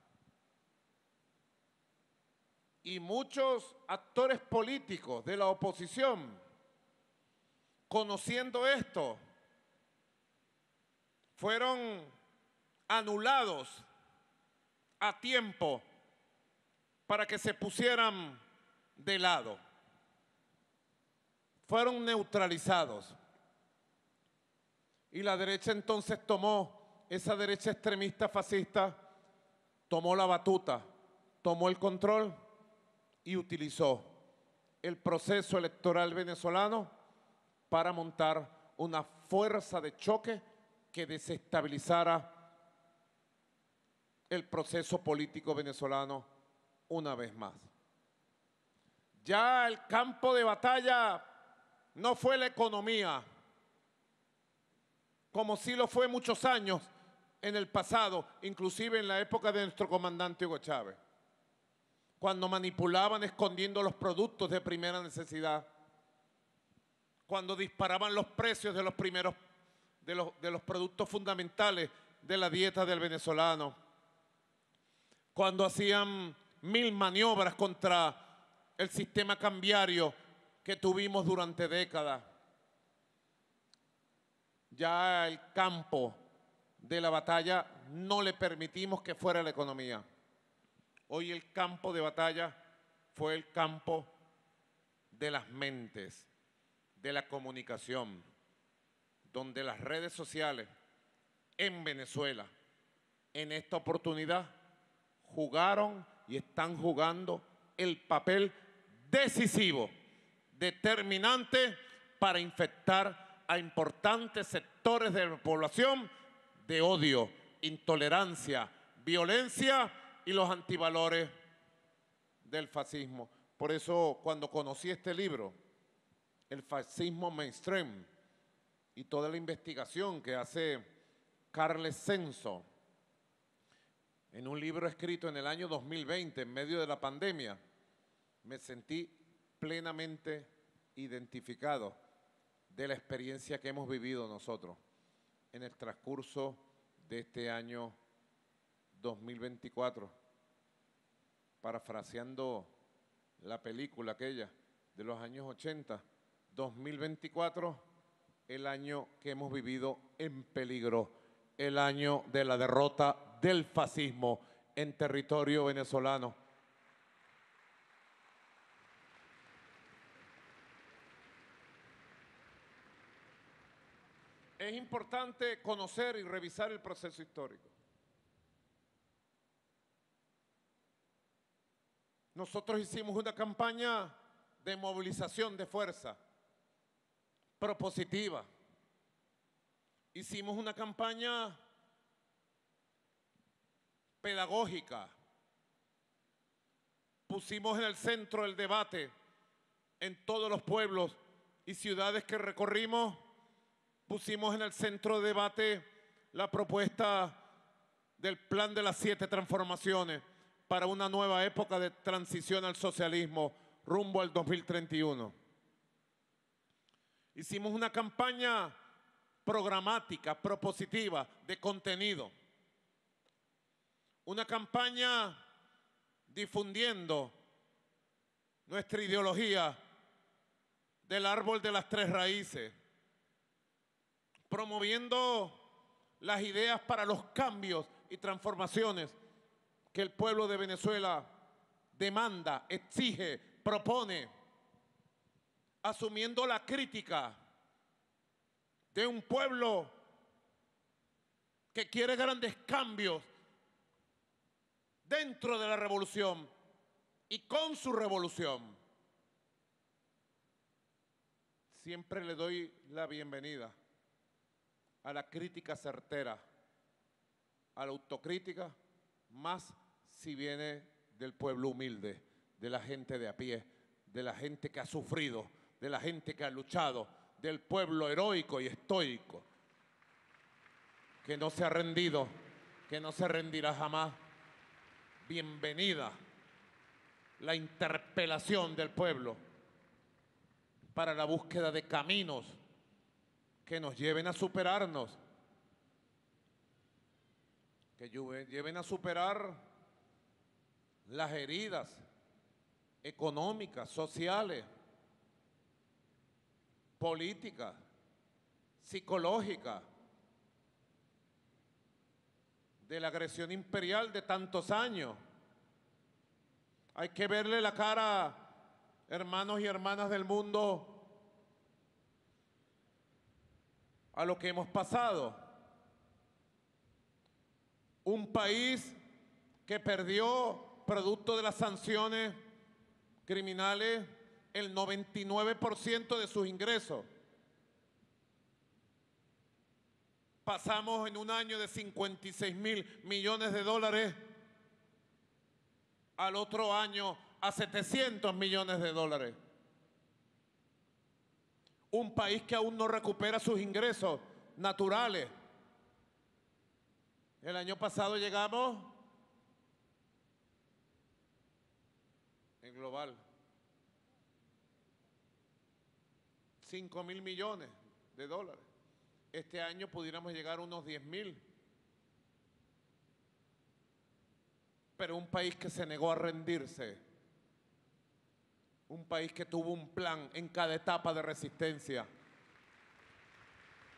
Y muchos actores políticos de la oposición, conociendo esto, fueron anulados a tiempo para que se pusieran de lado. Fueron neutralizados. Y la derecha entonces tomó, esa derecha extremista fascista, tomó la batuta, tomó el control y utilizó el proceso electoral venezolano para montar una fuerza de choque que desestabilizara el proceso político venezolano una vez más. Ya el campo de batalla no fue la economía, como sí lo fue muchos años en el pasado, inclusive en la época de nuestro comandante Hugo Chávez, cuando manipulaban escondiendo los productos de primera necesidad, cuando disparaban los precios de los primeros, de los, de los productos fundamentales de la dieta del venezolano, cuando hacían mil maniobras contra el sistema cambiario que tuvimos durante décadas. Ya el campo de la batalla no le permitimos que fuera la economía. Hoy el campo de batalla fue el campo de las mentes, de la comunicación, donde las redes sociales en Venezuela, en esta oportunidad, jugaron y están jugando el papel decisivo, determinante para infectar a importantes sectores de la población de odio, intolerancia, violencia y los antivalores del fascismo. Por eso cuando conocí este libro, El fascismo mainstream, y toda la investigación que hace Carles Censo, en un libro escrito en el año 2020, en medio de la pandemia, me sentí plenamente identificado de la experiencia que hemos vivido nosotros en el transcurso de este año 2024, parafraseando la película aquella de los años 80, 2024, el año que hemos vivido en peligro, el año de la derrota del fascismo en territorio venezolano. Es importante conocer y revisar el proceso histórico. Nosotros hicimos una campaña de movilización de fuerza propositiva. Hicimos una campaña pedagógica. Pusimos en el centro el debate en todos los pueblos y ciudades que recorrimos. Pusimos en el centro de debate la propuesta del plan de las siete transformaciones para una nueva época de transición al socialismo rumbo al 2031. Hicimos una campaña programática, propositiva, de contenido una campaña difundiendo nuestra ideología del árbol de las tres raíces, promoviendo las ideas para los cambios y transformaciones que el pueblo de Venezuela demanda, exige, propone, asumiendo la crítica de un pueblo que quiere grandes cambios dentro de la revolución y con su revolución. Siempre le doy la bienvenida a la crítica certera, a la autocrítica, más si viene del pueblo humilde, de la gente de a pie, de la gente que ha sufrido, de la gente que ha luchado, del pueblo heroico y estoico, que no se ha rendido, que no se rendirá jamás bienvenida la interpelación del pueblo para la búsqueda de caminos que nos lleven a superarnos que lleven a superar las heridas económicas, sociales, políticas, psicológicas de la agresión imperial de tantos años. Hay que verle la cara, hermanos y hermanas del mundo, a lo que hemos pasado. Un país que perdió, producto de las sanciones criminales, el 99% de sus ingresos. Pasamos en un año de 56 mil millones de dólares al otro año a 700 millones de dólares. Un país que aún no recupera sus ingresos naturales. El año pasado llegamos en global 5 mil millones de dólares. Este año pudiéramos llegar a unos 10 mil. Pero un país que se negó a rendirse. Un país que tuvo un plan en cada etapa de resistencia.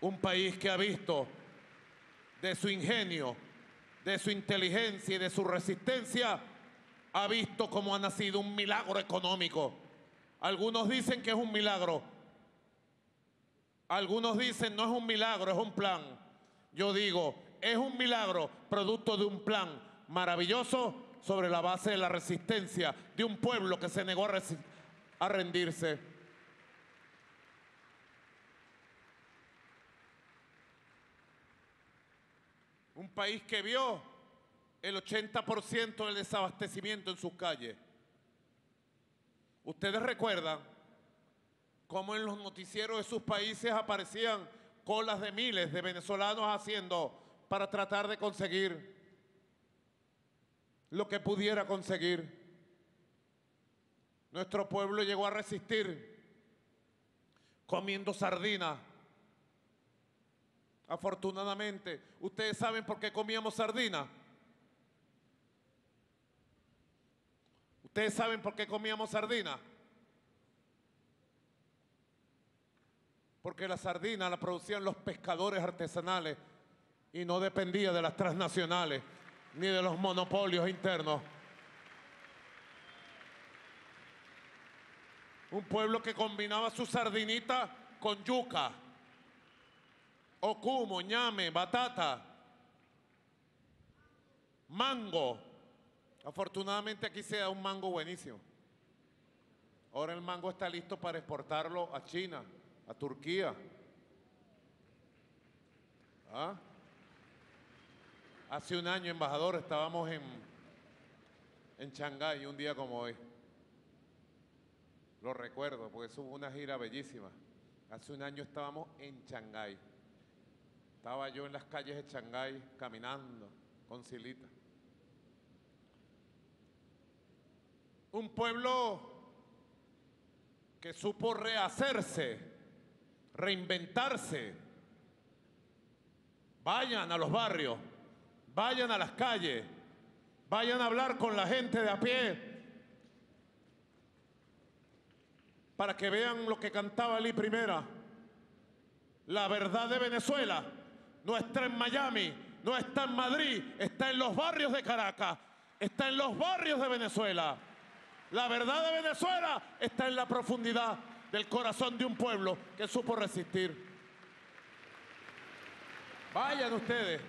Un país que ha visto de su ingenio, de su inteligencia y de su resistencia, ha visto cómo ha nacido un milagro económico. Algunos dicen que es un milagro. Algunos dicen no es un milagro, es un plan. Yo digo, es un milagro producto de un plan maravilloso sobre la base de la resistencia de un pueblo que se negó a, rendirse. Un país que vio el 80% del desabastecimiento en sus calles. Ustedes recuerdan cómo en los noticieros de sus países aparecían colas de miles de venezolanos haciendo para tratar de conseguir lo que pudiera conseguir. Nuestro pueblo llegó a resistir comiendo sardinas. Afortunadamente, ¿ustedes saben por qué comíamos sardinas? ¿Ustedes saben por qué comíamos sardinas? Porque la sardina la producían los pescadores artesanales y no dependía de las transnacionales ni de los monopolios internos. Un pueblo que combinaba su sardinita con yuca, ocumo, ñame, batata, mango. Afortunadamente aquí se un mango buenísimo. Ahora el mango está listo para exportarlo a China, a Turquía. ¿Ah? Hace un año, embajador, estábamos en, en Shanghái, un día como hoy. Lo recuerdo, porque eso fue una gira bellísima. Hace un año estábamos en Shanghái. Estaba yo en las calles de Shanghái caminando con Silita. Un pueblo que supo rehacerse, reinventarse. Vayan a los barrios, vayan a las calles, vayan a hablar con la gente de a pie para que vean lo que cantaba Lee Primera. La verdad de Venezuela no está en Miami, no está en Madrid, está en los barrios de Caracas, está en los barrios de Venezuela. La verdad de Venezuela está en la profundidad del corazón de un pueblo que supo resistir. Vayan ustedes,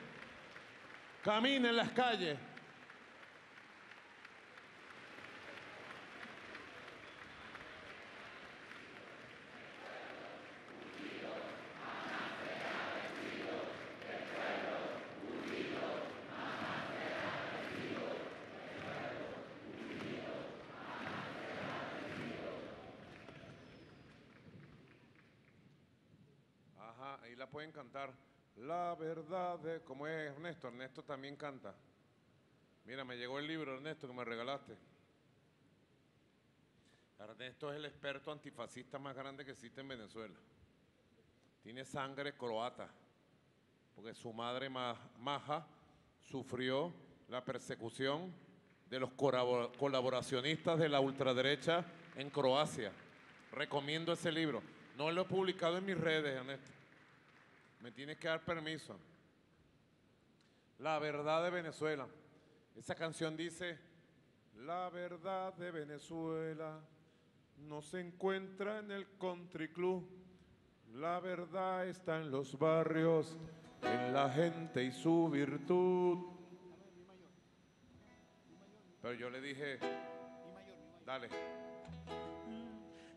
caminen las calles. Ahí la pueden cantar. La verdad de... ¿Cómo es Ernesto? Ernesto también canta. Mira, me llegó el libro, Ernesto, que me regalaste. Ernesto es el experto antifascista más grande que existe en Venezuela. Tiene sangre croata, porque su madre ma- maja sufrió la persecución de los colaboracionistas de la ultraderecha en Croacia. Recomiendo ese libro. No lo he publicado en mis redes, Ernesto. Me tienes que dar permiso. La verdad de Venezuela. Esa canción dice, la verdad de Venezuela no se encuentra en el country club. La verdad está en los barrios, en la gente y su virtud. Pero yo le dije, dale.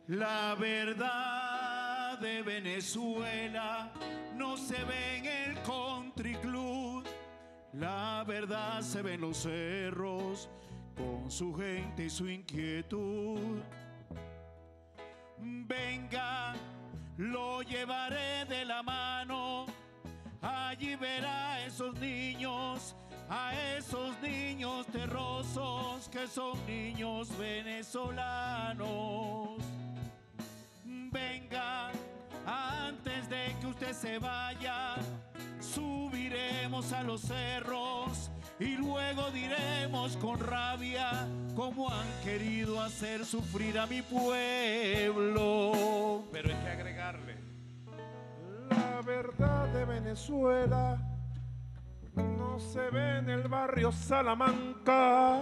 La verdad de Venezuela no se ve en el country club. La verdad se ve en los cerros con su gente y su inquietud. Venga, lo llevaré de la mano. Allí verá a esos niños, a esos niños terrosos que son niños venezolanos. Venga, antes de que usted se vaya, subiremos a los cerros y luego diremos con rabia cómo han querido hacer sufrir a mi pueblo. Pero hay que agregarle. La verdad de Venezuela no se ve en el barrio Salamanca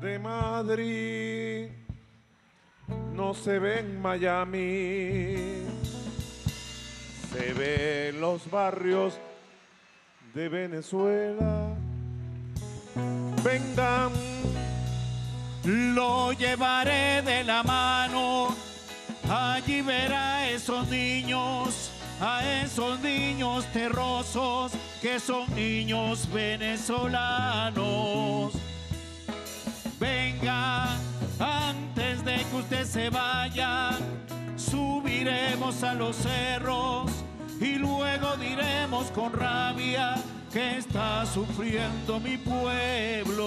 de Madrid. No se ve en Miami. Se ve en los barrios de Venezuela. Vengan, Lo llevaré de la mano, allí verá a esos niños, a esos niños terrosos que son niños venezolanos. Venga, que usted se vaya, subiremos a los cerros y luego diremos con rabia que está sufriendo mi pueblo.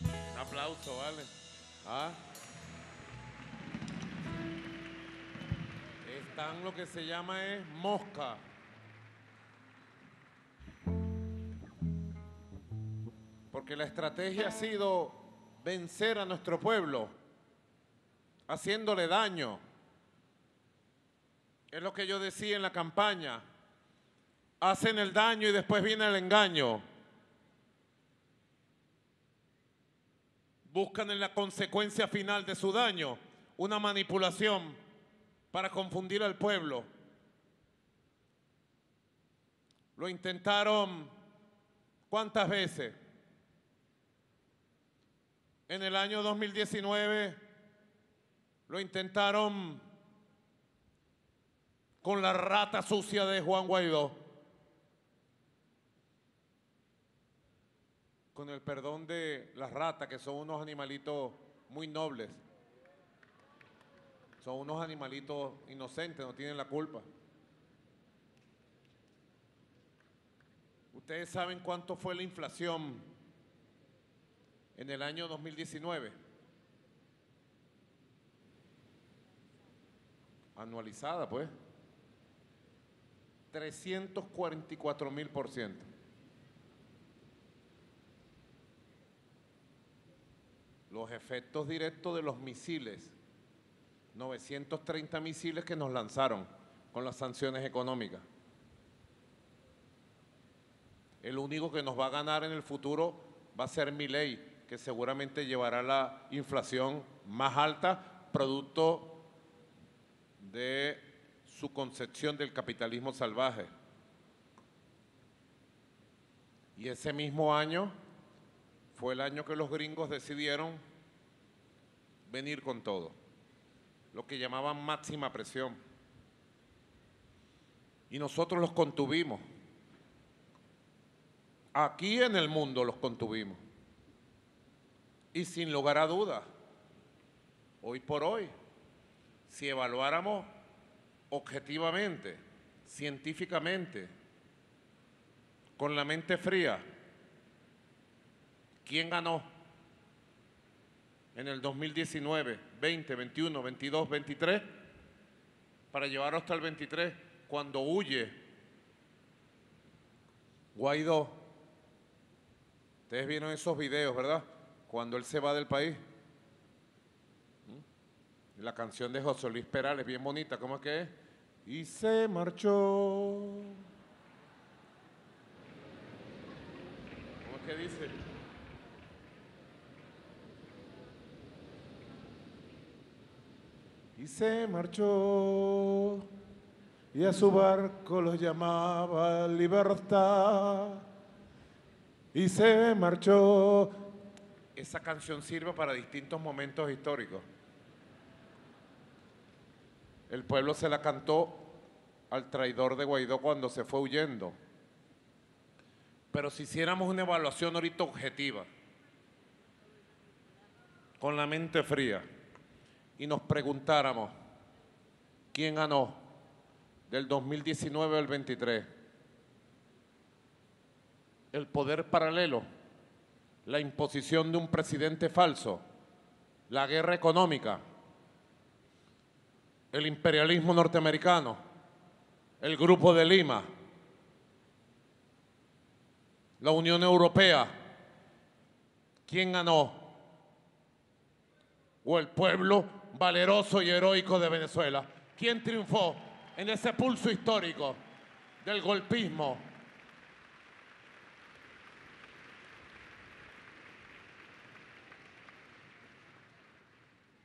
Un aplauso, vale. ¿Ah? Están lo que se llama es mosca. Porque la estrategia ha sido vencer a nuestro pueblo, haciéndole daño. Es lo que yo decía en la campaña. Hacen el daño y después viene el engaño. buscan en la consecuencia final de su daño una manipulación para confundir al pueblo. Lo intentaron cuántas veces. En el año 2019 lo intentaron con la rata sucia de Juan Guaidó. con el perdón de las ratas, que son unos animalitos muy nobles. Son unos animalitos inocentes, no tienen la culpa. Ustedes saben cuánto fue la inflación en el año 2019. Anualizada, pues. 344 mil por ciento. los efectos directos de los misiles, 930 misiles que nos lanzaron con las sanciones económicas. El único que nos va a ganar en el futuro va a ser mi ley, que seguramente llevará la inflación más alta, producto de su concepción del capitalismo salvaje. Y ese mismo año fue el año que los gringos decidieron venir con todo, lo que llamaban máxima presión. Y nosotros los contuvimos. Aquí en el mundo los contuvimos. Y sin lugar a dudas, hoy por hoy, si evaluáramos objetivamente, científicamente, con la mente fría, ¿Quién ganó en el 2019, 20, 21, 22, 23? Para llevar hasta el 23, cuando huye Guaidó, ustedes vieron esos videos, ¿verdad? Cuando él se va del país. ¿Mm? La canción de José Luis Perales, bien bonita, ¿cómo es que es? Y se marchó. ¿Cómo es que dice? Y se marchó y a su barco los llamaba libertad y se marchó. Esa canción sirve para distintos momentos históricos. El pueblo se la cantó al traidor de Guaidó cuando se fue huyendo. Pero si hiciéramos una evaluación ahorita objetiva, con la mente fría, y nos preguntáramos, ¿quién ganó del 2019 al 23? ¿El poder paralelo? ¿La imposición de un presidente falso? ¿La guerra económica? ¿El imperialismo norteamericano? ¿El Grupo de Lima? ¿La Unión Europea? ¿Quién ganó? ¿O el pueblo valeroso y heroico de Venezuela. ¿Quién triunfó en ese pulso histórico del golpismo?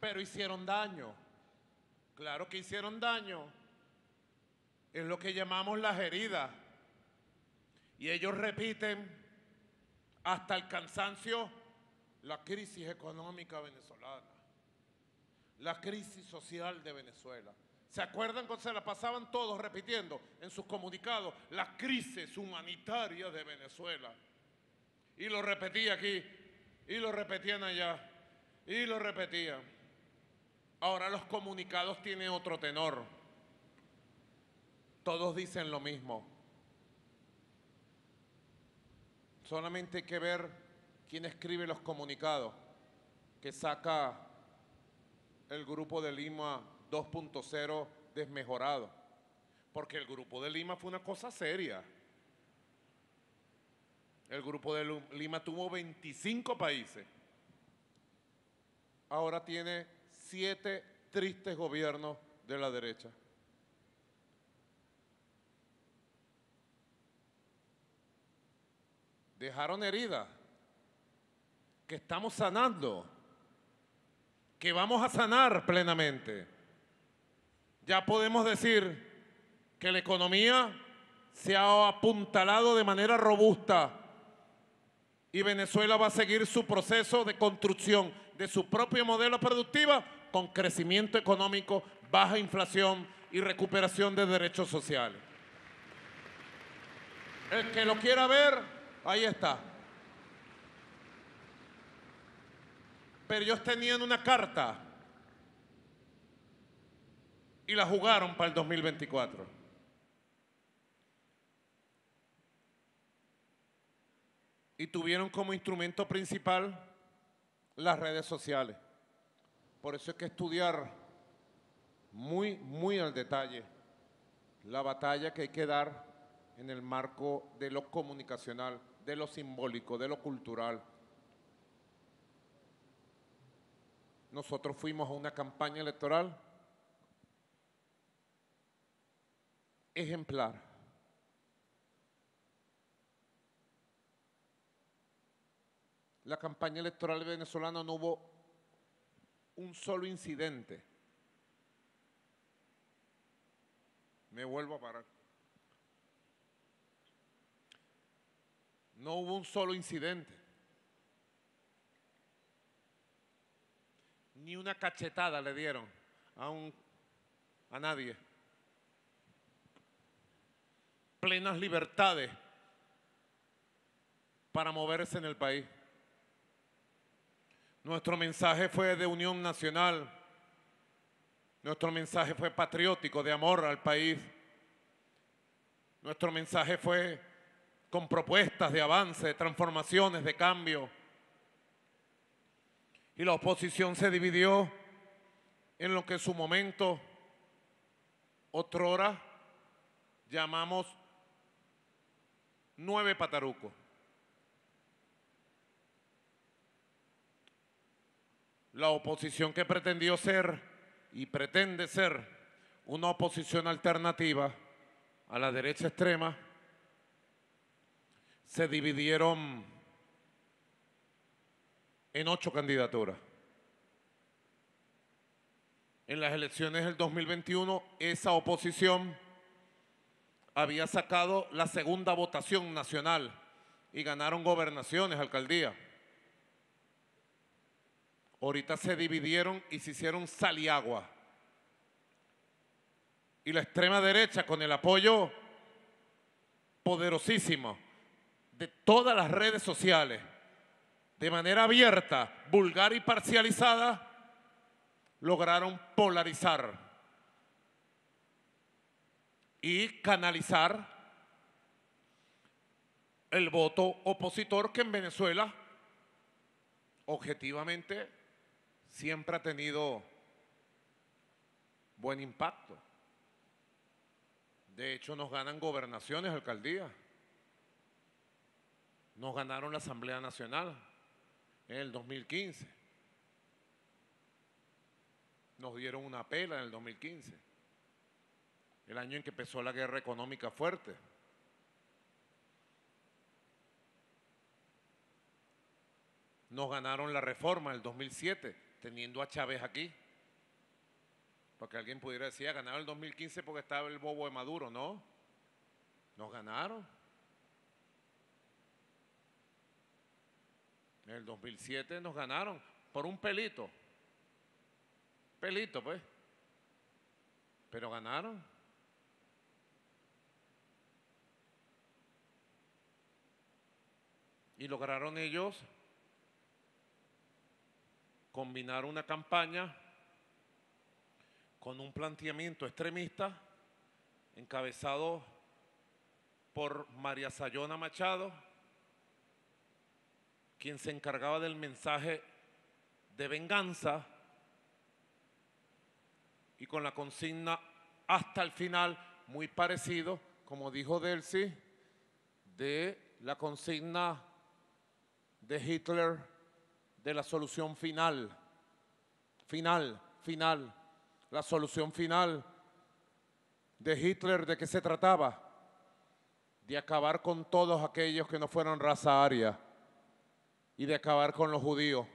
Pero hicieron daño. Claro que hicieron daño. Es lo que llamamos las heridas. Y ellos repiten hasta el cansancio la crisis económica venezolana la crisis social de Venezuela. ¿Se acuerdan cuando se la pasaban todos repitiendo en sus comunicados la crisis humanitaria de Venezuela? Y lo repetía aquí, y lo repetían allá, y lo repetían. Ahora los comunicados tienen otro tenor. Todos dicen lo mismo. Solamente hay que ver quién escribe los comunicados que saca el Grupo de Lima 2.0 desmejorado. Porque el Grupo de Lima fue una cosa seria. El Grupo de Lima tuvo 25 países. Ahora tiene siete tristes gobiernos de la derecha. Dejaron heridas que estamos sanando que vamos a sanar plenamente. Ya podemos decir que la economía se ha apuntalado de manera robusta y Venezuela va a seguir su proceso de construcción de su propio modelo productivo con crecimiento económico, baja inflación y recuperación de derechos sociales. El que lo quiera ver, ahí está. pero ellos tenían una carta y la jugaron para el 2024. Y tuvieron como instrumento principal las redes sociales. Por eso hay que estudiar muy, muy al detalle la batalla que hay que dar en el marco de lo comunicacional, de lo simbólico, de lo cultural, nosotros fuimos a una campaña electoral ejemplar. La campaña electoral venezolana no hubo un solo incidente. Me vuelvo a parar. No hubo un solo incidente. ni una cachetada le dieron a, un, a nadie. Plenas libertades para moverse en el país. Nuestro mensaje fue de unión nacional. Nuestro mensaje fue patriótico, de amor al país. Nuestro mensaje fue con propuestas de avance, de transformaciones, de cambio y la oposición se dividió en lo que en su momento, otrora, llamamos nueve patarucos. La oposición que pretendió ser y pretende ser una oposición alternativa a la derecha extrema, se dividieron en ocho candidaturas. En las elecciones del 2021, esa oposición había sacado la segunda votación nacional y ganaron gobernaciones, alcaldías. Ahorita se dividieron y se hicieron sal y agua. Y la extrema derecha, con el apoyo poderosísimo de todas las redes sociales, de manera abierta, vulgar y parcializada, lograron polarizar y canalizar el voto opositor que en Venezuela objetivamente siempre ha tenido buen impacto. De hecho, nos ganan gobernaciones, alcaldías. Nos ganaron la Asamblea Nacional en el 2015. Nos dieron una pela en el 2015, el año en que empezó la guerra económica fuerte. Nos ganaron la reforma en el 2007, teniendo a Chávez aquí. Porque alguien pudiera decir, ah, ganaron el 2015 porque estaba el bobo de Maduro. No, nos ganaron. En el 2007 nos ganaron por un pelito. Pelito, pues. Pero ganaron. Y lograron ellos combinar una campaña con un planteamiento extremista encabezado por María Sayona Machado, quien se encargaba del mensaje de venganza y con la consigna hasta el final, muy parecido, como dijo Delcy, de la consigna de Hitler de la solución final, final, final, la solución final de Hitler, ¿de qué se trataba? De acabar con todos aquellos que no fueran raza aria y de acabar con los judíos,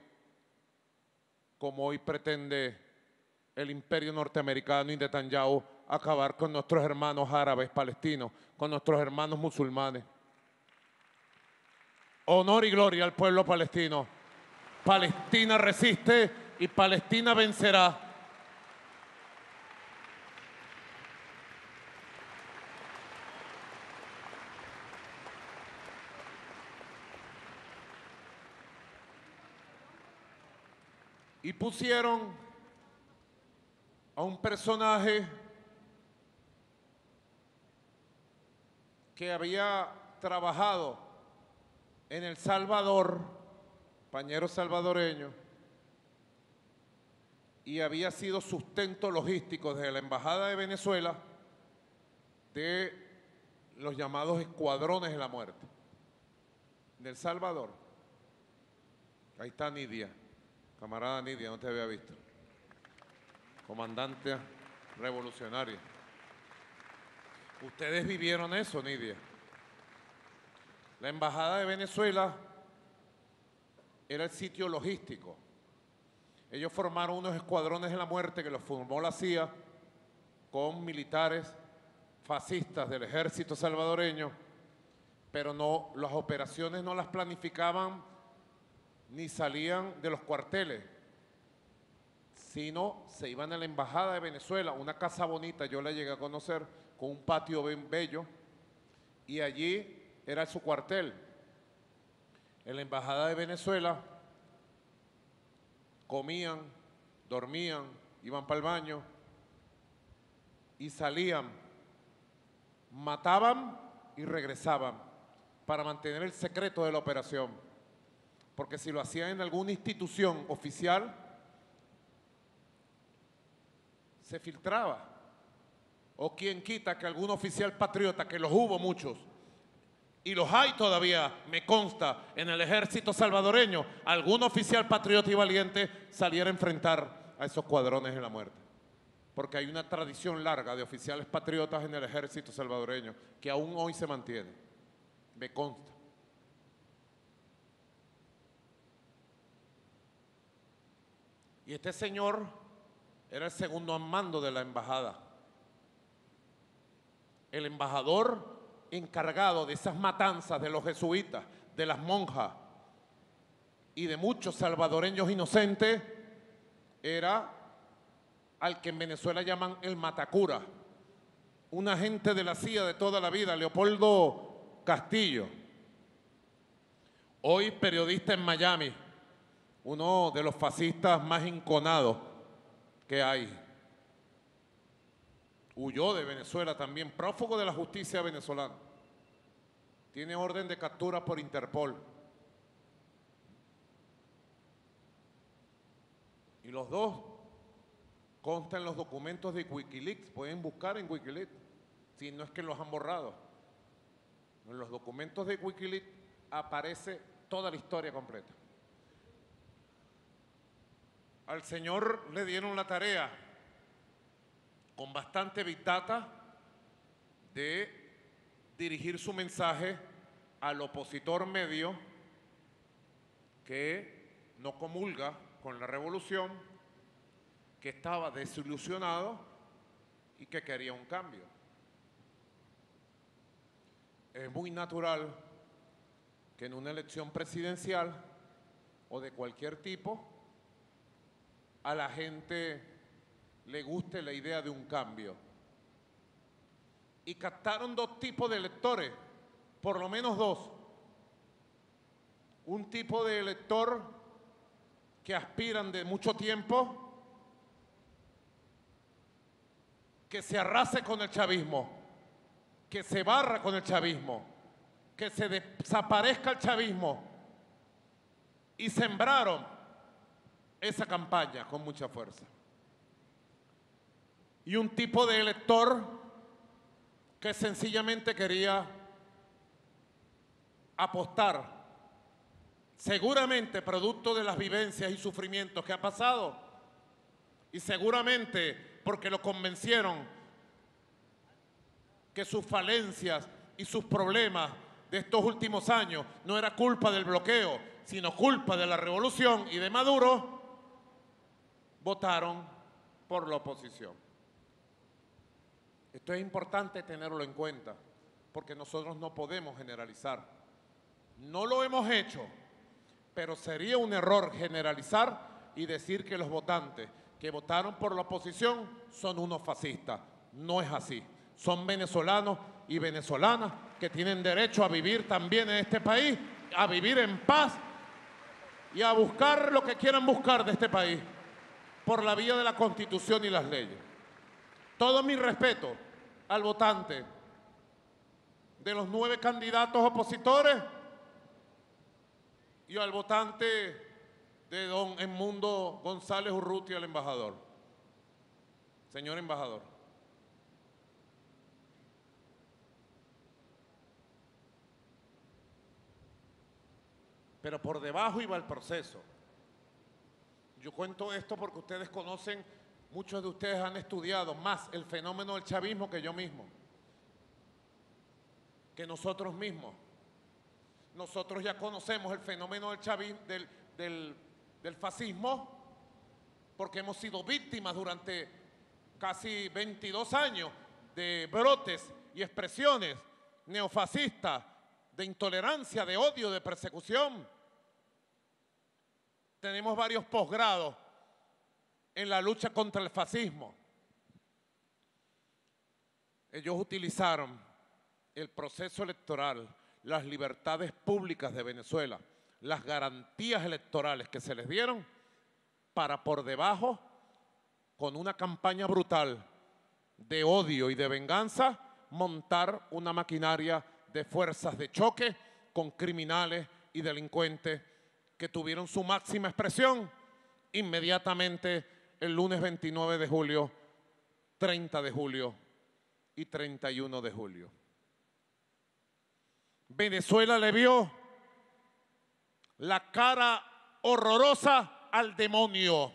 como hoy pretende el imperio norteamericano y Netanyahu acabar con nuestros hermanos árabes, palestinos, con nuestros hermanos musulmanes. Honor y gloria al pueblo palestino. Palestina resiste y Palestina vencerá. Y pusieron a un personaje que había trabajado en El Salvador, compañero salvadoreño, y había sido sustento logístico desde la Embajada de Venezuela de los llamados escuadrones de la muerte del Salvador. Ahí está Nidia, camarada Nidia, no te había visto. Comandante revolucionario. Ustedes vivieron eso, Nidia. La Embajada de Venezuela era el sitio logístico. Ellos formaron unos escuadrones de la muerte que los formó la CIA con militares fascistas del ejército salvadoreño, pero no, las operaciones no las planificaban ni salían de los cuarteles, sino se iban a la Embajada de Venezuela, una casa bonita, yo la llegué a conocer, con un patio bien bello, y allí era su cuartel. En la Embajada de Venezuela comían, dormían, iban para el baño y salían, mataban y regresaban para mantener el secreto de la operación. Porque si lo hacían en alguna institución oficial, se filtraba. o quien quita que algún oficial patriota, que los hubo muchos, y los hay todavía, me consta, en el ejército salvadoreño, algún oficial patriota y valiente saliera a enfrentar a esos cuadrones de la muerte. Porque hay una tradición larga de oficiales patriotas en el ejército salvadoreño que aún hoy se mantiene, me consta. Y este señor era el segundo mando de la embajada. El embajador encargado de esas matanzas de los jesuitas, de las monjas y de muchos salvadoreños inocentes era al que en Venezuela llaman el Matacura, un agente de la CIA de toda la vida, Leopoldo Castillo, hoy periodista en Miami, uno de los fascistas más inconados que hay. Huyó de Venezuela también, prófugo de la justicia venezolana. Tiene orden de captura por Interpol. Y los dos constan los documentos de Wikileaks. Pueden buscar en Wikileaks, si no es que los han borrado. En los documentos de Wikileaks aparece toda la historia completa. Al señor le dieron la tarea con bastante vitata de dirigir su mensaje al opositor medio que no comulga con la revolución, que estaba desilusionado y que quería un cambio. Es muy natural que en una elección presidencial o de cualquier tipo, a la gente le guste la idea de un cambio. Y captaron dos tipos de electores, por lo menos dos. Un tipo de elector que aspiran de mucho tiempo, que se arrase con el chavismo, que se barra con el chavismo, que se desaparezca el chavismo. Y sembraron esa campaña con mucha fuerza. Y un tipo de elector que sencillamente quería apostar, seguramente producto de las vivencias y sufrimientos que ha pasado, y seguramente porque lo convencieron que sus falencias y sus problemas de estos últimos años no era culpa del bloqueo, sino culpa de la revolución y de Maduro, votaron por la oposición. Esto es importante tenerlo en cuenta, porque nosotros no podemos generalizar. No lo hemos hecho, pero sería un error generalizar y decir que los votantes que votaron por la oposición son unos fascistas. No es así. Son venezolanos y venezolanas que tienen derecho a vivir también en este país, a vivir en paz y a buscar lo que quieran buscar de este país por la vía de la Constitución y las leyes. Todo mi respeto al votante de los nueve candidatos opositores y al votante de don Edmundo González Urrutia, el embajador. Señor embajador. Pero por debajo iba el proceso. Yo cuento esto porque ustedes conocen, muchos de ustedes han estudiado más el fenómeno del chavismo que yo mismo, que nosotros mismos. Nosotros ya conocemos el fenómeno del, chavismo, del, del, fascismo porque hemos sido víctimas durante casi 22 años de brotes y expresiones neofascistas, de intolerancia, de odio, de persecución. Tenemos varios posgrados en la lucha contra el fascismo. Ellos utilizaron el proceso electoral, las libertades públicas de Venezuela, las garantías electorales que se les dieron para por debajo, con una campaña brutal de odio y de venganza, montar una maquinaria de fuerzas de choque con criminales y delincuentes que tuvieron su máxima expresión inmediatamente el lunes 29 de julio, 30 de julio y 31 de julio. Venezuela le vio la cara horrorosa al demonio,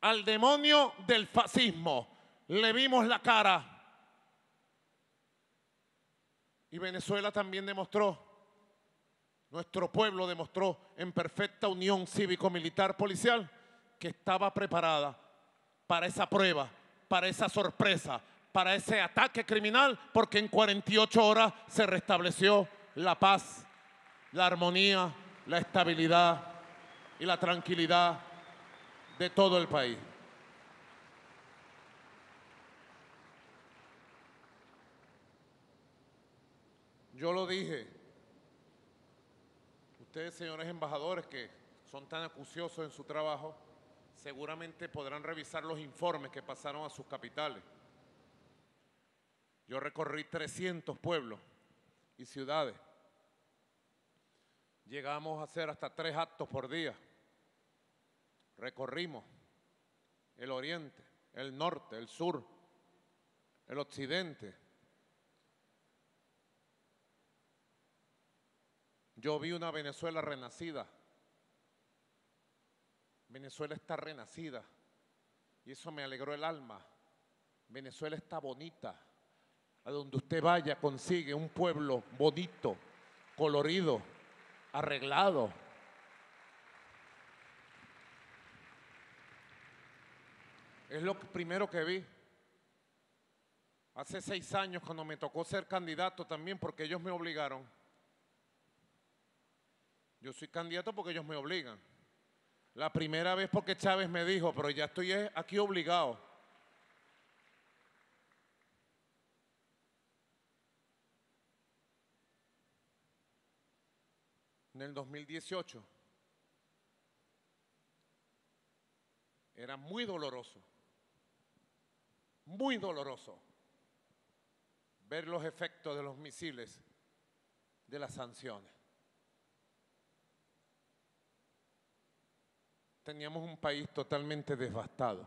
al demonio del fascismo. Le vimos la cara. Y Venezuela también demostró, nuestro pueblo demostró en perfecta unión cívico-militar policial que estaba preparada para esa prueba, para esa sorpresa, para ese ataque criminal, porque en 48 horas se restableció la paz, la armonía, la estabilidad y la tranquilidad de todo el país. Yo lo dije, ustedes señores embajadores que son tan acuciosos en su trabajo, seguramente podrán revisar los informes que pasaron a sus capitales. Yo recorrí 300 pueblos y ciudades. Llegamos a hacer hasta tres actos por día. Recorrimos el oriente, el norte, el sur, el occidente. Yo vi una Venezuela renacida. Venezuela está renacida y eso me alegró el alma. Venezuela está bonita. A donde usted vaya consigue un pueblo bonito, colorido, arreglado. Es lo primero que vi. Hace seis años cuando me tocó ser candidato también porque ellos me obligaron. Yo soy candidato porque ellos me obligan. La primera vez porque Chávez me dijo, pero ya estoy aquí obligado. En el 2018 era muy doloroso, muy doloroso ver los efectos de los misiles de las sanciones. Teníamos un país totalmente devastado.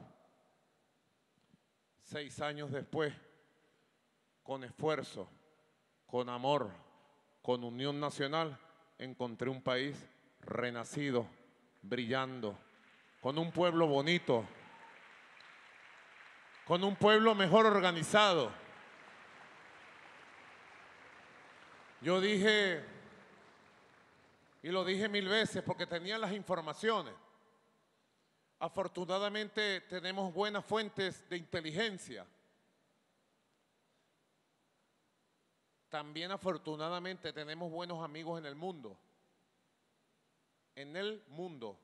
Seis años después, con esfuerzo, con amor, con unión nacional, encontré un país renacido, brillando, con un pueblo bonito, con un pueblo mejor organizado. Yo dije, y lo dije mil veces porque tenía las informaciones, afortunadamente tenemos buenas fuentes de inteligencia. También afortunadamente tenemos buenos amigos en el mundo. En el mundo.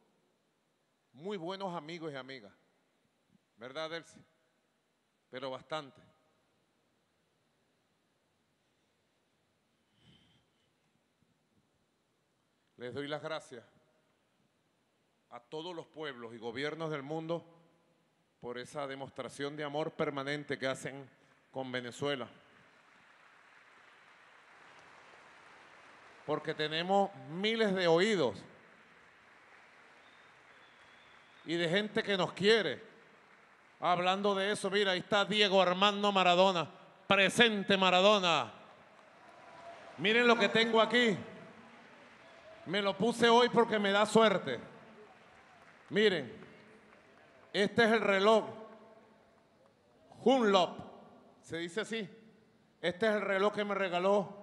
Muy buenos amigos y amigas. ¿Verdad, Elsie? Pero bastante. Les doy las gracias a todos los pueblos y gobiernos del mundo por esa demostración de amor permanente que hacen con Venezuela. porque tenemos miles de oídos y de gente que nos quiere. Hablando de eso, mira, ahí está Diego Armando Maradona, presente Maradona. Miren lo que tengo aquí. Me lo puse hoy porque me da suerte. Miren, este es el reloj Hunlop, se dice así. Este es el reloj que me regaló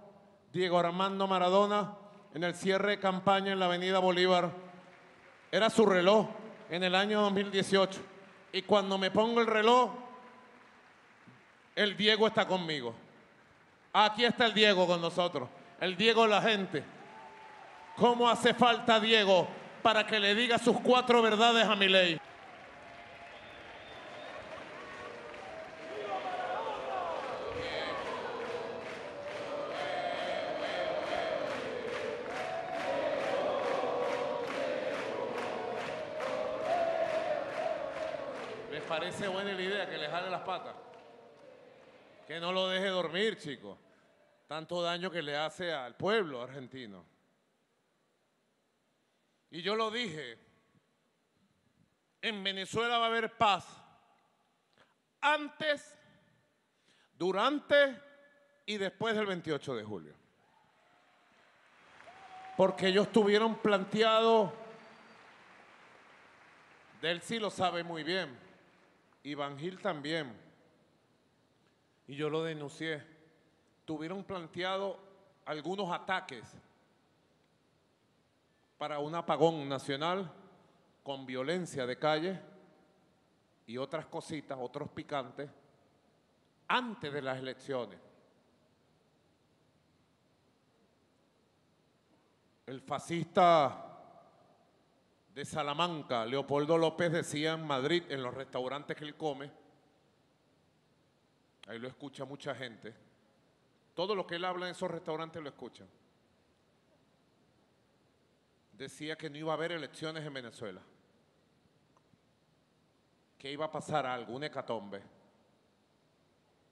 Diego Armando Maradona en el cierre de campaña en la Avenida Bolívar. Era su reloj en el año 2018. Y cuando me pongo el reloj, el Diego está conmigo. Aquí está el Diego con nosotros. El Diego la gente. ¿Cómo hace falta Diego para que le diga sus cuatro verdades a mi ley? parece buena la idea que le jale las patas. Que no lo deje dormir, chicos. Tanto daño que le hace al pueblo argentino. Y yo lo dije, en Venezuela va a haber paz. Antes durante y después del 28 de julio. Porque ellos tuvieron planteado, Del sí lo sabe muy bien, Iván Gil también, y yo lo denuncié, tuvieron planteado algunos ataques para un apagón nacional con violencia de calle y otras cositas, otros picantes, antes de las elecciones. El fascista de Salamanca, Leopoldo López, decía en Madrid, en los restaurantes que él come, ahí lo escucha mucha gente, todo lo que él habla en esos restaurantes lo escuchan. Decía que no iba a haber elecciones en Venezuela, que iba a pasar algo, un hecatombe.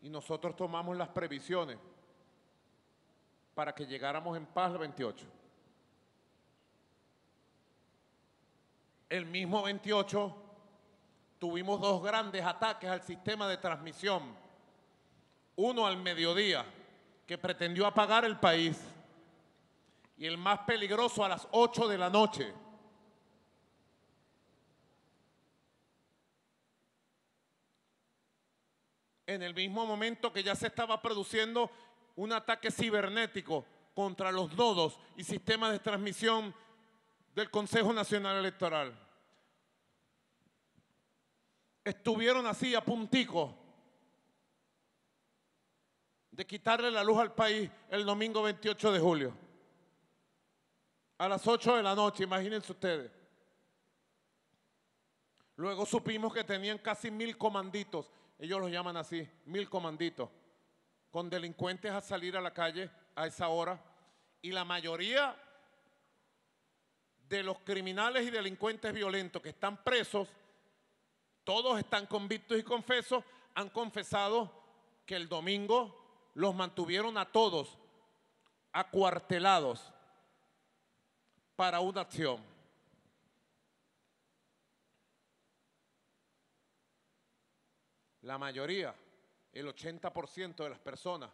Y nosotros tomamos las previsiones para que llegáramos en paz el 28. El mismo 28 tuvimos dos grandes ataques al sistema de transmisión. Uno al mediodía, que pretendió apagar el país, y el más peligroso a las 8 de la noche. En el mismo momento que ya se estaba produciendo un ataque cibernético contra los nodos y sistemas de transmisión del Consejo Nacional Electoral. Estuvieron así a puntico de quitarle la luz al país el domingo 28 de julio. A las 8 de la noche, imagínense ustedes. Luego supimos que tenían casi mil comanditos, ellos los llaman así, mil comanditos, con delincuentes a salir a la calle a esa hora. Y la mayoría de los criminales y delincuentes violentos que están presos, todos están convictos y confesos, han confesado que el domingo los mantuvieron a todos acuartelados para una acción. La mayoría, el 80% de las personas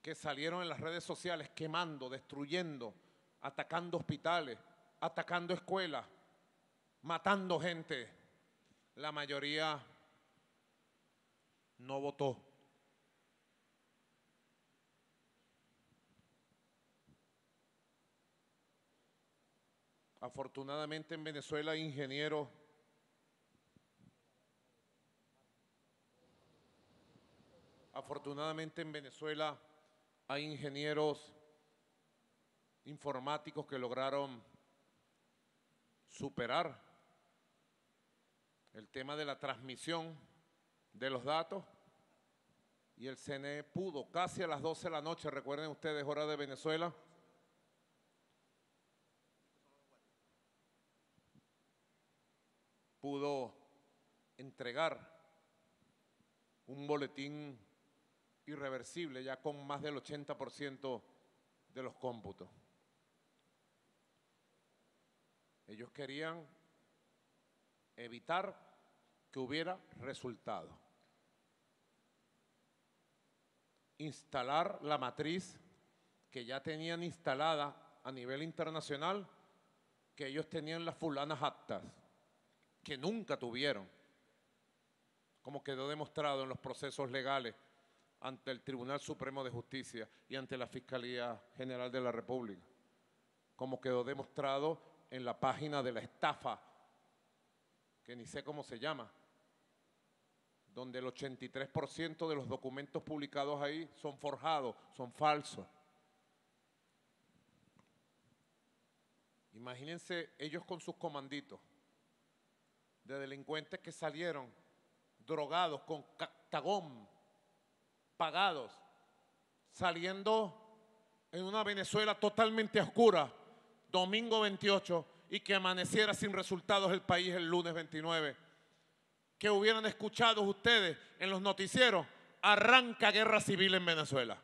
que salieron en las redes sociales quemando, destruyendo, atacando hospitales, atacando escuelas, matando gente, la mayoría no votó. Afortunadamente en Venezuela hay ingenieros Afortunadamente en Venezuela hay ingenieros informáticos que lograron superar el tema de la transmisión de los datos. Y el CNE pudo casi a las 12 de la noche, recuerden ustedes, hora de Venezuela, pudo entregar un boletín irreversible ya con más del 80% de los cómputos. Ellos querían evitar que hubiera resultado. Instalar la matriz que ya tenían instalada a nivel internacional, que ellos tenían las fulanas actas, que nunca tuvieron, como quedó demostrado en los procesos legales ante el Tribunal Supremo de Justicia y ante la Fiscalía General de la República, como quedó demostrado en la página de la estafa, que ni sé cómo se llama, donde el 83% de los documentos publicados ahí son forjados, son falsos. Imagínense ellos con sus comanditos de delincuentes que salieron drogados con cactagón, pagados, saliendo en una Venezuela totalmente oscura, domingo 28, y que amaneciera sin resultados el país el lunes 29. Que hubieran escuchado ustedes en los noticieros, arranca guerra civil en Venezuela.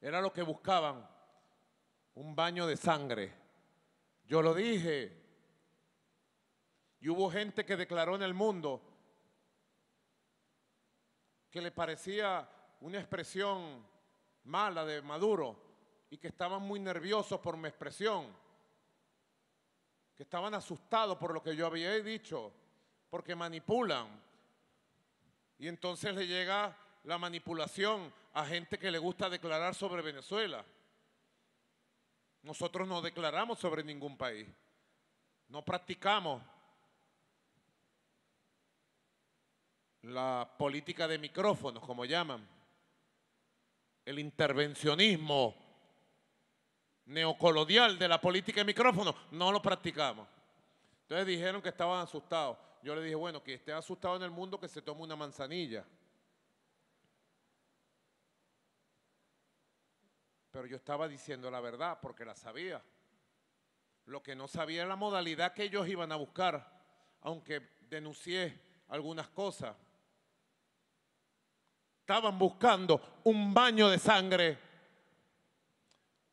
Era lo que buscaban, un baño de sangre. Yo lo dije. Y hubo gente que declaró en el mundo que le parecía una expresión mala de Maduro y que estaban muy nerviosos por mi expresión, que estaban asustados por lo que yo había dicho, porque manipulan. Y entonces le llega la manipulación a gente que le gusta declarar sobre Venezuela. Nosotros no declaramos sobre ningún país, no practicamos la política de micrófonos, como llaman, el intervencionismo neocolonial de la política de micrófonos, no lo practicamos. Entonces dijeron que estaban asustados. Yo le dije, bueno, que esté asustado en el mundo, que se tome una manzanilla. Pero yo estaba diciendo la verdad porque la sabía. Lo que no sabía era la modalidad que ellos iban a buscar, aunque denuncié algunas cosas. Estaban buscando un baño de sangre,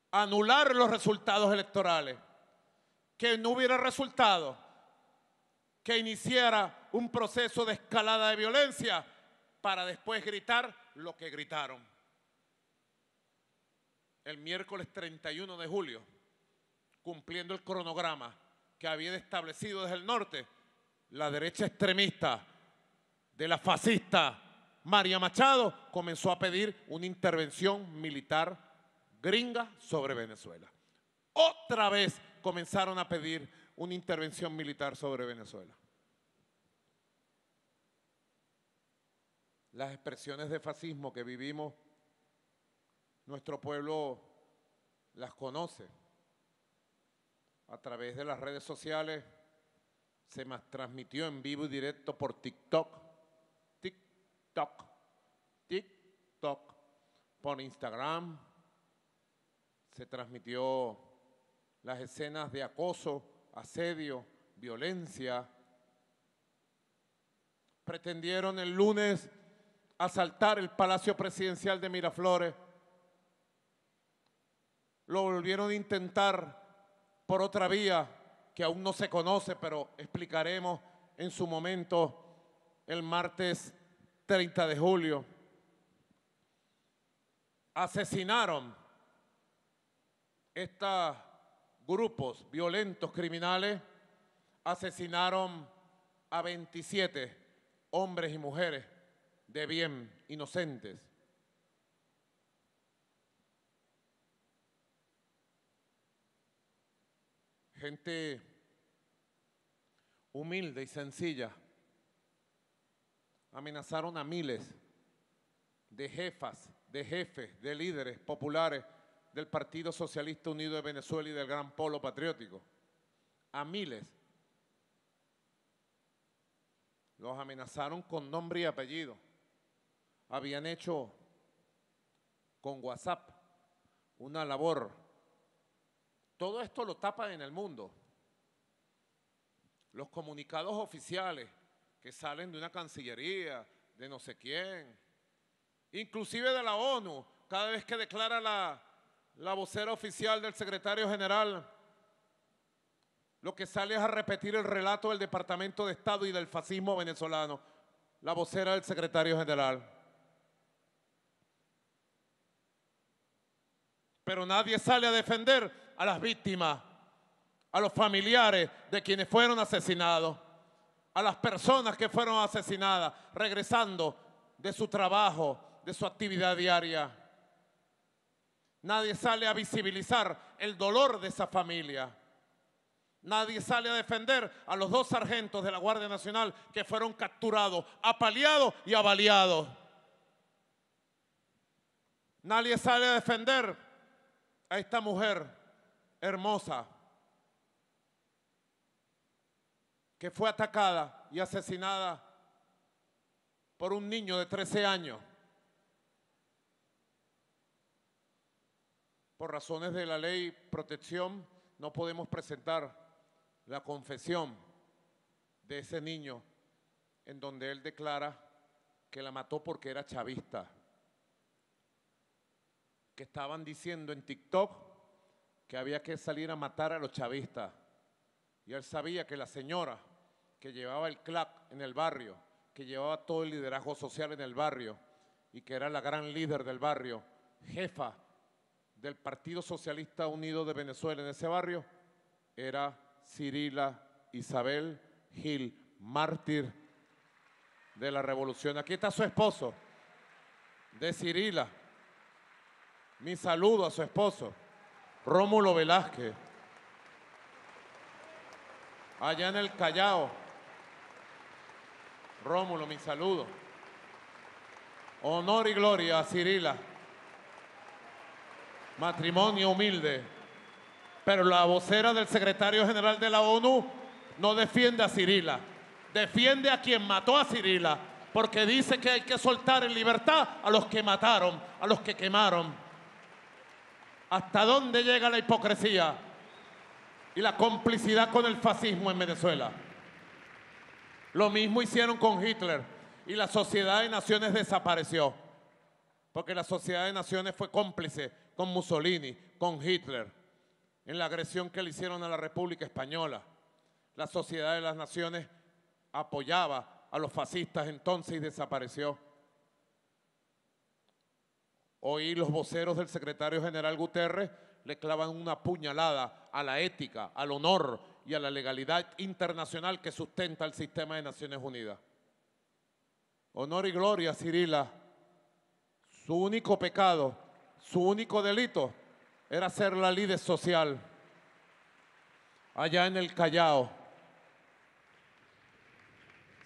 anular los resultados electorales, que no hubiera resultado, que iniciara un proceso de escalada de violencia para después gritar lo que gritaron el miércoles 31 de julio, cumpliendo el cronograma que había establecido desde el norte la derecha extremista de la fascista María Machado, comenzó a pedir una intervención militar gringa sobre Venezuela. Otra vez comenzaron a pedir una intervención militar sobre Venezuela. Las expresiones de fascismo que vivimos nuestro pueblo las conoce. A través de las redes sociales se transmitió en vivo y directo por TikTok, TikTok, TikTok, por Instagram. Se transmitió las escenas de acoso, asedio, violencia. Pretendieron el lunes asaltar el Palacio Presidencial de Miraflores lo volvieron a intentar por otra vía que aún no se conoce, pero explicaremos en su momento el martes 30 de julio. Asesinaron estos grupos violentos criminales, asesinaron a 27 hombres y mujeres de bien, inocentes. Gente humilde y sencilla, amenazaron a miles de jefas, de jefes, de líderes populares del Partido Socialista Unido de Venezuela y del Gran Polo Patriótico. A miles. Los amenazaron con nombre y apellido. Habían hecho con WhatsApp una labor todo esto lo tapan en el mundo. Los comunicados oficiales que salen de una cancillería, de no sé quién, inclusive de la ONU, cada vez que declara la, la vocera oficial del secretario general, lo que sale es a repetir el relato del Departamento de Estado y del fascismo venezolano, la vocera del secretario general. Pero nadie sale a defender a las víctimas, a los familiares de quienes fueron asesinados, a las personas que fueron asesinadas, regresando de su trabajo, de su actividad diaria. Nadie sale a visibilizar el dolor de esa familia. Nadie sale a defender a los dos sargentos de la Guardia Nacional que fueron capturados, apaleados y avaliados. Nadie sale a defender a esta mujer hermosa que fue atacada y asesinada por un niño de 13 años. Por razones de la ley protección no podemos presentar la confesión de ese niño en donde él declara que la mató porque era chavista. Que estaban diciendo en TikTok que había que salir a matar a los chavistas. Y él sabía que la señora que llevaba el clap en el barrio que llevaba todo el liderazgo social en el barrio y que era la gran líder del barrio, jefa del Partido Socialista Unido de Venezuela en ese barrio, era Cirila Isabel Gil, mártir de la revolución. Aquí está su esposo, de Cirila. Mi saludo a su esposo, Rómulo Velázquez. Allá en el Callao. Rómulo, mi saludo. Honor y gloria a Cirila. Matrimonio humilde. Pero la vocera del secretario general de la ONU no defiende a Cirila. Defiende a quien mató a Cirila. Porque dice que hay que soltar en libertad a los que mataron, a los que quemaron. ¿Hasta dónde llega la hipocresía y la complicidad con el fascismo en Venezuela? Lo mismo hicieron con Hitler y la Sociedad de Naciones desapareció. Porque la Sociedad de Naciones fue cómplice con Mussolini, con Hitler, en la agresión que le hicieron a la República Española. La Sociedad de las Naciones apoyaba a los fascistas entonces y desapareció. Hoy los voceros del secretario general Guterres le clavan una puñalada a la ética, al honor y a la legalidad internacional que sustenta el sistema de Naciones Unidas. Honor y gloria, Cirila. Su único pecado, su único delito era ser la líder social allá en el Callao.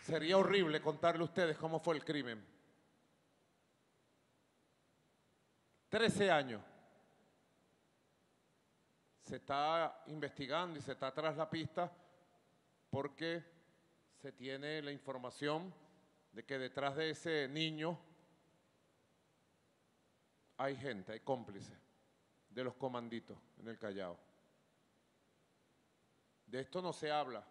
Sería horrible contarle a ustedes cómo fue el crimen. Trece años. Se está investigando y se está tras la pista porque se tiene la información de que detrás de ese niño hay gente, hay cómplices de los comanditos en el Callao. De esto no se habla.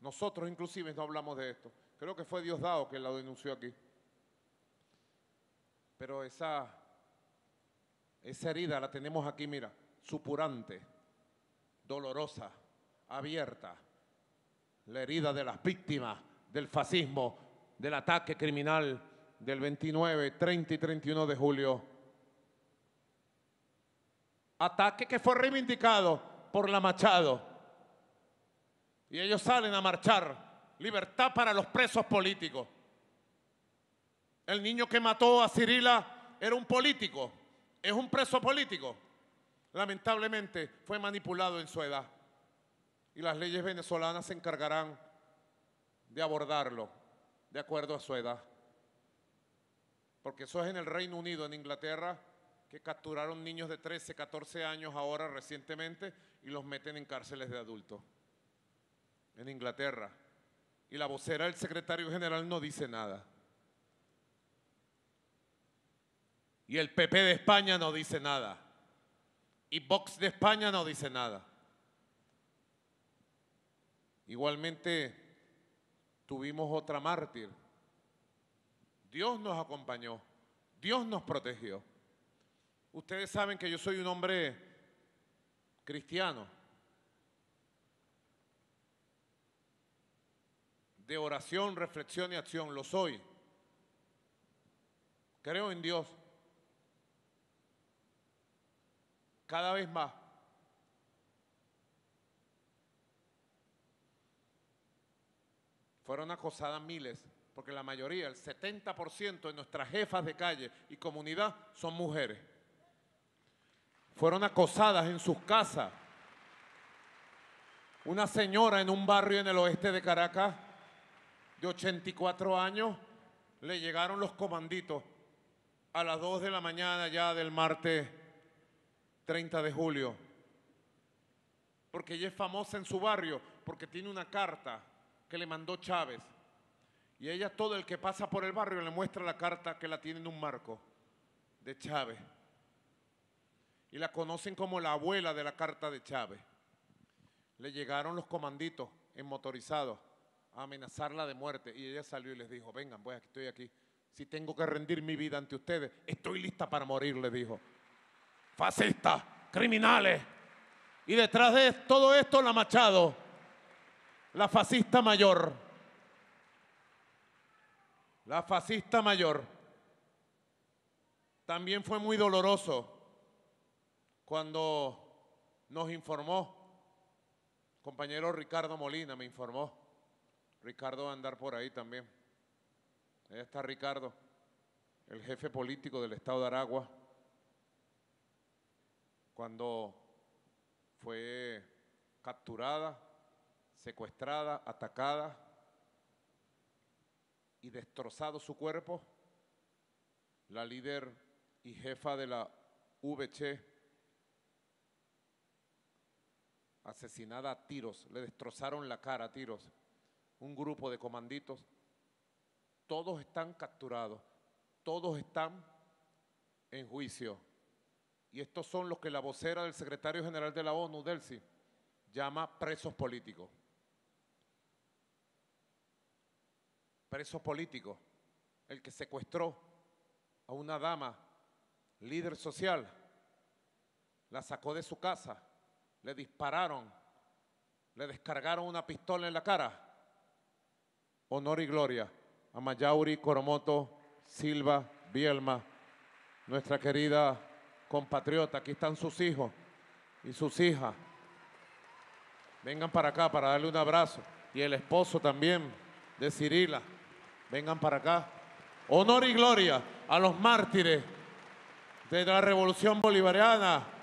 Nosotros inclusive no hablamos de esto. Creo que fue Diosdado que la denunció aquí. Pero esa, esa herida la tenemos aquí, mira, supurante, dolorosa, abierta. La herida de las víctimas del fascismo, del ataque criminal del 29, 30 y 31 de julio. Ataque que fue reivindicado por la Machado. Y ellos salen a marchar. Libertad para los presos políticos. El niño que mató a Cirila era un político. Es un preso político. Lamentablemente fue manipulado en su edad. Y las leyes venezolanas se encargarán de abordarlo de acuerdo a su edad. Porque eso es en el Reino Unido, en Inglaterra, que capturaron niños de 13, 14 años ahora recientemente y los meten en cárceles de adultos. En Inglaterra. Y la vocera del secretario general no dice nada. Y el PP de España no dice nada. Y Vox de España no dice nada. Igualmente tuvimos otra mártir. Dios nos acompañó. Dios nos protegió. Ustedes saben que yo soy un hombre cristiano. De oración, reflexión y acción. Lo soy. Creo en Dios. Cada vez más. Fueron acosadas miles, porque la mayoría, el 70% de nuestras jefas de calle y comunidad son mujeres. Fueron acosadas en sus casas. Una señora en un barrio en el oeste de Caracas, de 84 años, le llegaron los comanditos a las 2 de la mañana ya del martes 30 de julio. Porque ella es famosa en su barrio, porque tiene una carta que le mandó Chávez. Y ella, todo el que pasa por el barrio, le muestra la carta que la tiene en un marco de Chávez. Y la conocen como la abuela de la carta de Chávez. Le llegaron los comanditos en motorizados a amenazarla de muerte. Y ella salió y les dijo, vengan, pues aquí estoy aquí. Si tengo que rendir mi vida ante ustedes, estoy lista para morir, le dijo. Fascistas, criminales. Y detrás de todo esto, la Machado, la fascista mayor, la fascista mayor. También fue muy doloroso cuando nos informó, compañero Ricardo Molina me informó, Ricardo va a andar por ahí también. Ahí está Ricardo, el jefe político del estado de Aragua, cuando fue capturada, secuestrada, atacada y destrozado su cuerpo, la líder y jefa de la VC, asesinada a tiros, le destrozaron la cara a tiros, un grupo de comanditos, todos están capturados, todos están en juicio. Y estos son los que la vocera del secretario general de la ONU, Delcy, llama presos políticos. Preso político, el que secuestró a una dama, líder social, la sacó de su casa, le dispararon, le descargaron una pistola en la cara. Honor y gloria a Mayauri Coromoto Silva Bielma, nuestra querida compatriota. Aquí están sus hijos y sus hijas. Vengan para acá para darle un abrazo. Y el esposo también de Cirila. Vengan para acá. Honor y gloria a los mártires de la revolución bolivariana.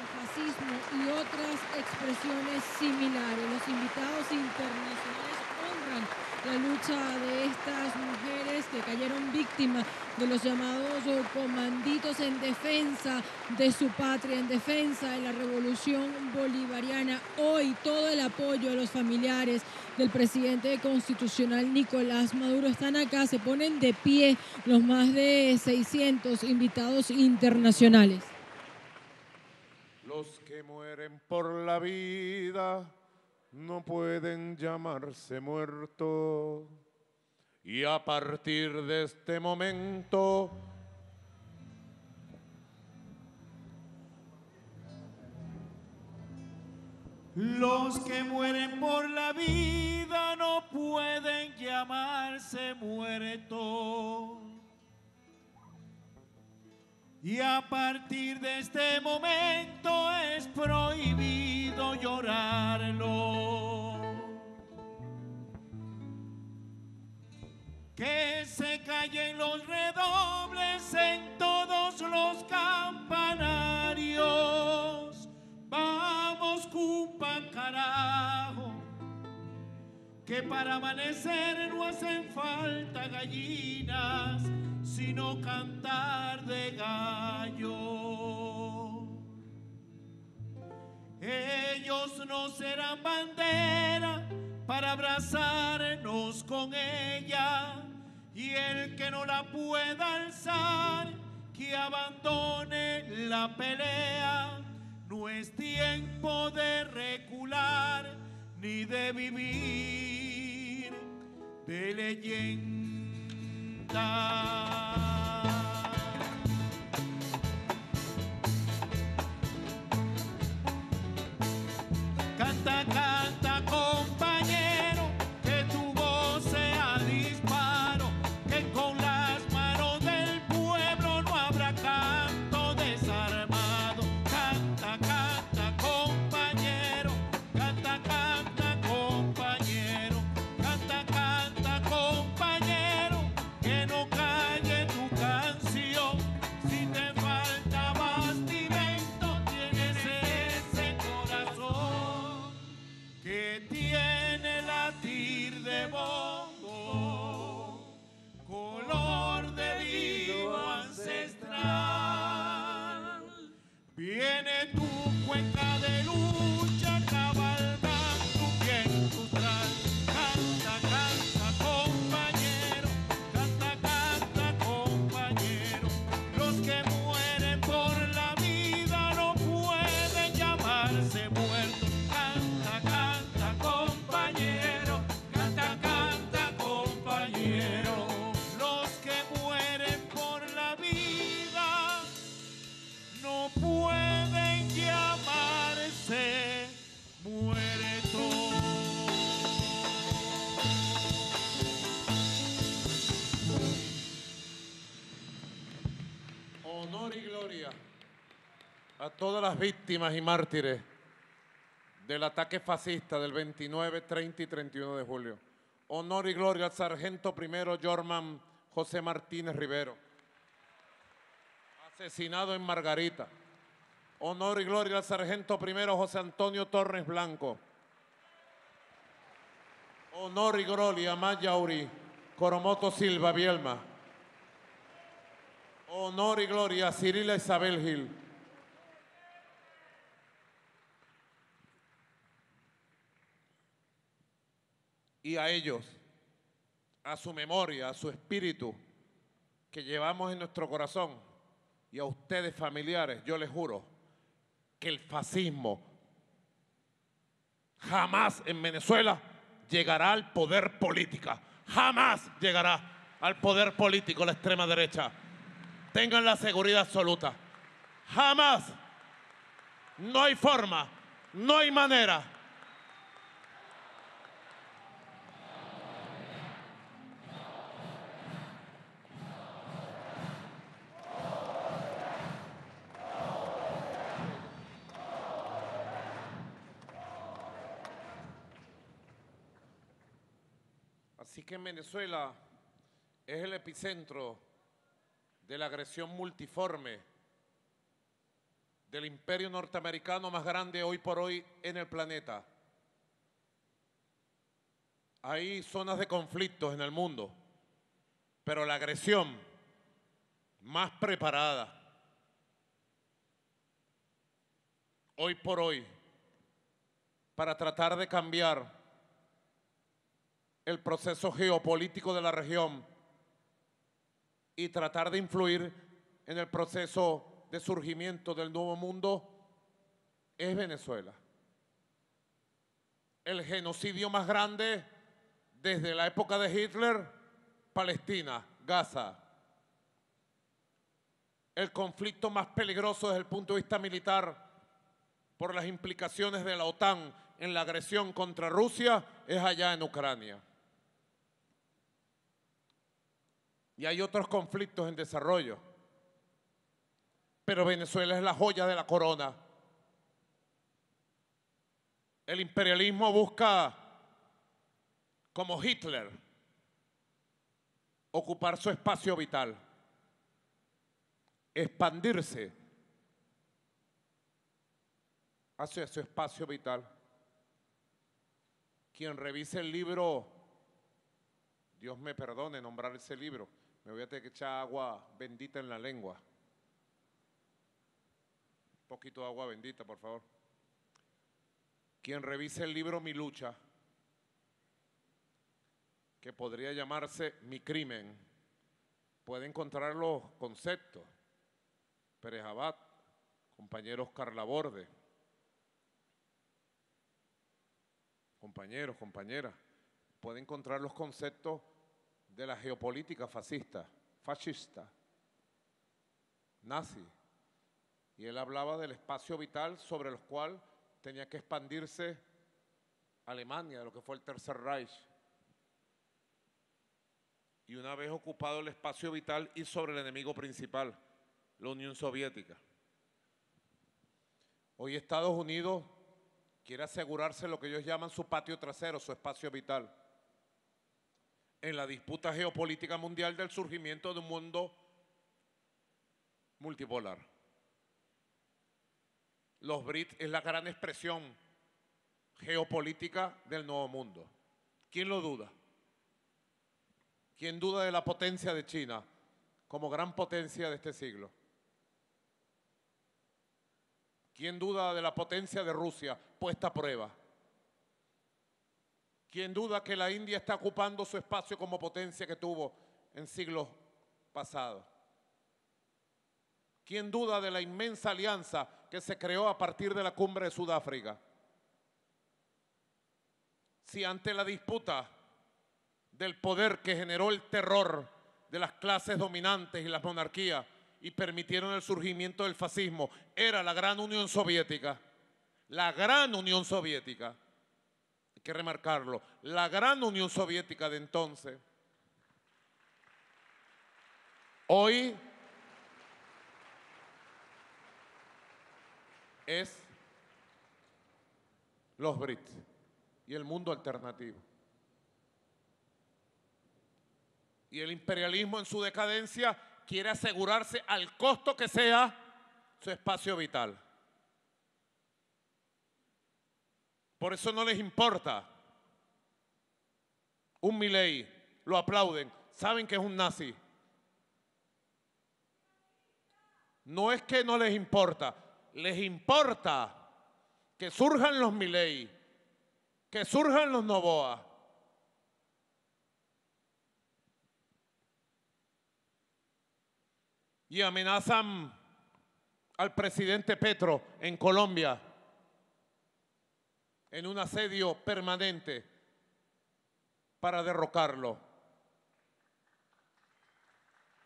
el fascismo y otras expresiones similares. Los invitados internacionales honran la de estas mujeres que cayeron víctimas de los llamados oh, comanditos en defensa de su patria, en defensa de la revolución bolivariana. Hoy todo el apoyo de los familiares del presidente constitucional Nicolás Maduro están acá, se ponen de pie los más de 600 invitados internacionales. Los que mueren por la vida no pueden llamarse muertos. Y a partir de este momento, Los que mueren por la vida no pueden llamarse muertos. Y a partir de este momento es prohibido llorarlo. Que se callen los redobles en todos los campanarios. Vamos, cupa carajo. Que para amanecer no hacen falta gallinas, sino cantar de gallo. Ellos no serán bandera para abrazarnos con ella. Y el que no la pueda alzar, que abandone la pelea. No es tiempo de recular ni de vivir de leyenda. Canta, canta, todas las víctimas y mártires del ataque fascista del 29, 30 y 31 de julio. Honor y gloria al sargento primero Jorman José Martínez Rivero, asesinado en Margarita. Honor y gloria al sargento primero José Antonio Torres Blanco. Honor y gloria a Mayauri Coromoto Silva Bielma. Honor y gloria a Cirila Isabel Gil. Y a ellos, a su memoria, a su espíritu que llevamos en nuestro corazón y a ustedes familiares, yo les juro que el fascismo jamás en Venezuela llegará al poder político. Jamás llegará al poder político la extrema derecha. Tengan la seguridad absoluta. Jamás. No hay forma, no hay manera. Así que en Venezuela es el epicentro de la agresión multiforme del imperio norteamericano más grande hoy por hoy en el planeta. Hay zonas de conflictos en el mundo, pero la agresión más preparada hoy por hoy para tratar de cambiar el proceso geopolítico de la región y tratar de influir en el proceso de surgimiento del nuevo mundo es Venezuela. El genocidio más grande desde la época de Hitler, Palestina, Gaza. El conflicto más peligroso desde el punto de vista militar por las implicaciones de la OTAN en la agresión contra Rusia es allá en Ucrania. Y hay otros conflictos en desarrollo. Pero Venezuela es la joya de la corona. El imperialismo busca, como Hitler, ocupar su espacio vital, expandirse hacia su espacio vital. Quien revise el libro, Dios me perdone nombrar ese libro, me voy a tener que echar agua bendita en la lengua. Un poquito de agua bendita, por favor. Quien revise el libro Mi lucha, que podría llamarse Mi crimen, puede encontrar los conceptos. Pérez Abad, compañero Oscar Laborde, compañeros, compañeras, puede encontrar los conceptos de la geopolítica fascista, fascista, nazi. Y él hablaba del espacio vital sobre el cual tenía que expandirse Alemania, lo que fue el Tercer Reich. Y una vez ocupado el espacio vital y sobre el enemigo principal, la Unión Soviética. Hoy Estados Unidos quiere asegurarse lo que ellos llaman su patio trasero, su espacio vital en la disputa geopolítica mundial del surgimiento de un mundo multipolar. Los BRICS es la gran expresión geopolítica del nuevo mundo. ¿Quién lo duda? ¿Quién duda de la potencia de China como gran potencia de este siglo? ¿Quién duda de la potencia de Rusia puesta a prueba? ¿Quién duda que la India está ocupando su espacio como potencia que tuvo en siglos pasados? ¿Quién duda de la inmensa alianza que se creó a partir de la cumbre de Sudáfrica? Si ante la disputa del poder que generó el terror de las clases dominantes y las monarquías y permitieron el surgimiento del fascismo era la gran Unión Soviética, la gran Unión Soviética, que remarcarlo, la gran Unión Soviética de entonces. Hoy es los BRICS y el mundo alternativo. Y el imperialismo en su decadencia quiere asegurarse al costo que sea su espacio vital. Por eso no les importa. Un Milei, lo aplauden, saben que es un nazi. No es que no les importa, les importa que surjan los Milei, que surjan los Novoa. Y amenazan al presidente Petro en Colombia en un asedio permanente para derrocarlo.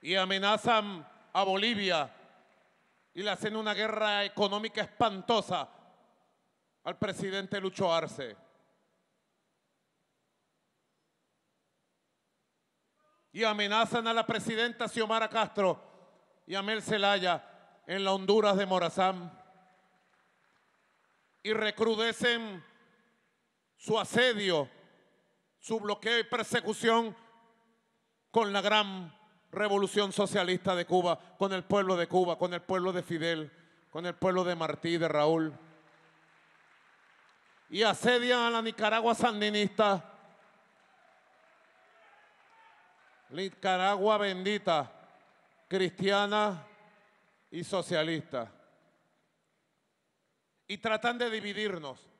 Y amenazan a Bolivia y le hacen una guerra económica espantosa al presidente Lucho Arce. Y amenazan a la presidenta Xiomara Castro y a Mel Zelaya en la Honduras de Morazán. Y recrudecen su asedio, su bloqueo y persecución con la gran revolución socialista de Cuba, con el pueblo de Cuba, con el pueblo de Fidel, con el pueblo de Martí, de Raúl. Y asedian a la Nicaragua sandinista, Nicaragua bendita, cristiana y socialista. Y tratan de dividirnos.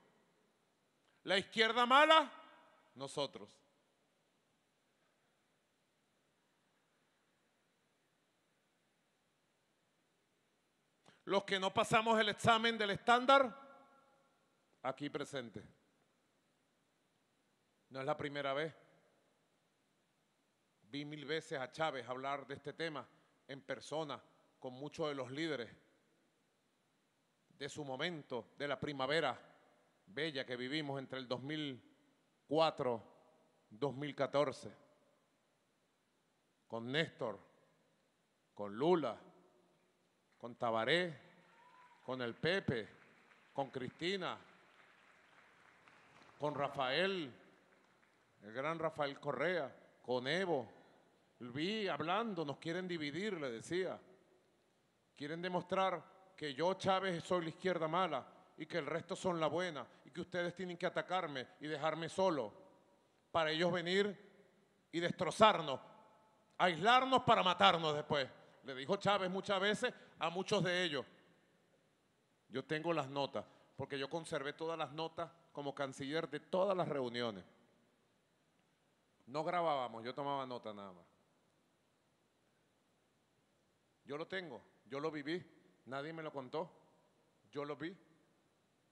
La izquierda mala, nosotros. Los que no pasamos el examen del estándar, aquí presente. No es la primera vez. Vi mil veces a Chávez hablar de este tema en persona con muchos de los líderes de su momento, de la primavera bella que vivimos entre el 2004 y 2014, con Néstor, con Lula, con Tabaré, con el Pepe, con Cristina, con Rafael, el gran Rafael Correa, con Evo. Vi hablando, nos quieren dividir, le decía. Quieren demostrar que yo, Chávez, soy la izquierda mala y que el resto son la buena y que ustedes tienen que atacarme y dejarme solo para ellos venir y destrozarnos, aislarnos para matarnos después. Le dijo Chávez muchas veces a muchos de ellos. Yo tengo las notas, porque yo conservé todas las notas como canciller de todas las reuniones. No grabábamos, yo tomaba nota nada más. Yo lo tengo, yo lo viví, nadie me lo contó, yo lo vi,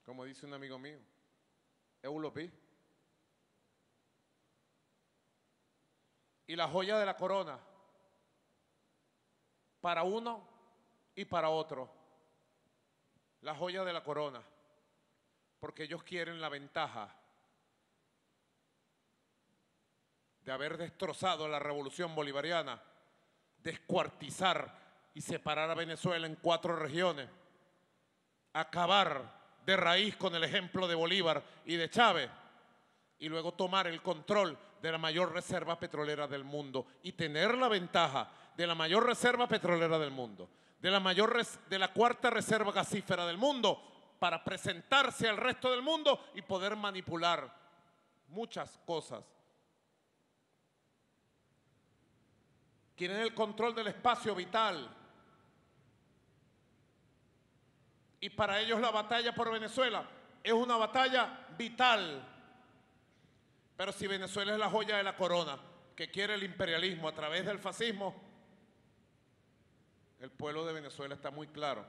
como dice un amigo mío, yo lo vi. Y la joya de la corona, para uno y para otro, la joya de la corona, porque ellos quieren la ventaja de haber destrozado la revolución bolivariana, descuartizar y separar a Venezuela en cuatro regiones, acabar de raíz con el ejemplo de Bolívar y de Chávez, y luego tomar el control de la mayor reserva petrolera del mundo y tener la ventaja de la mayor reserva petrolera del mundo, de la, mayor de la cuarta reserva gasífera del mundo, para presentarse al resto del mundo y poder manipular muchas cosas. Quieren el control del espacio vital. Y para ellos la batalla por Venezuela es una batalla vital. Pero si Venezuela es la joya de la corona que quiere el imperialismo a través del fascismo, el pueblo de Venezuela está muy claro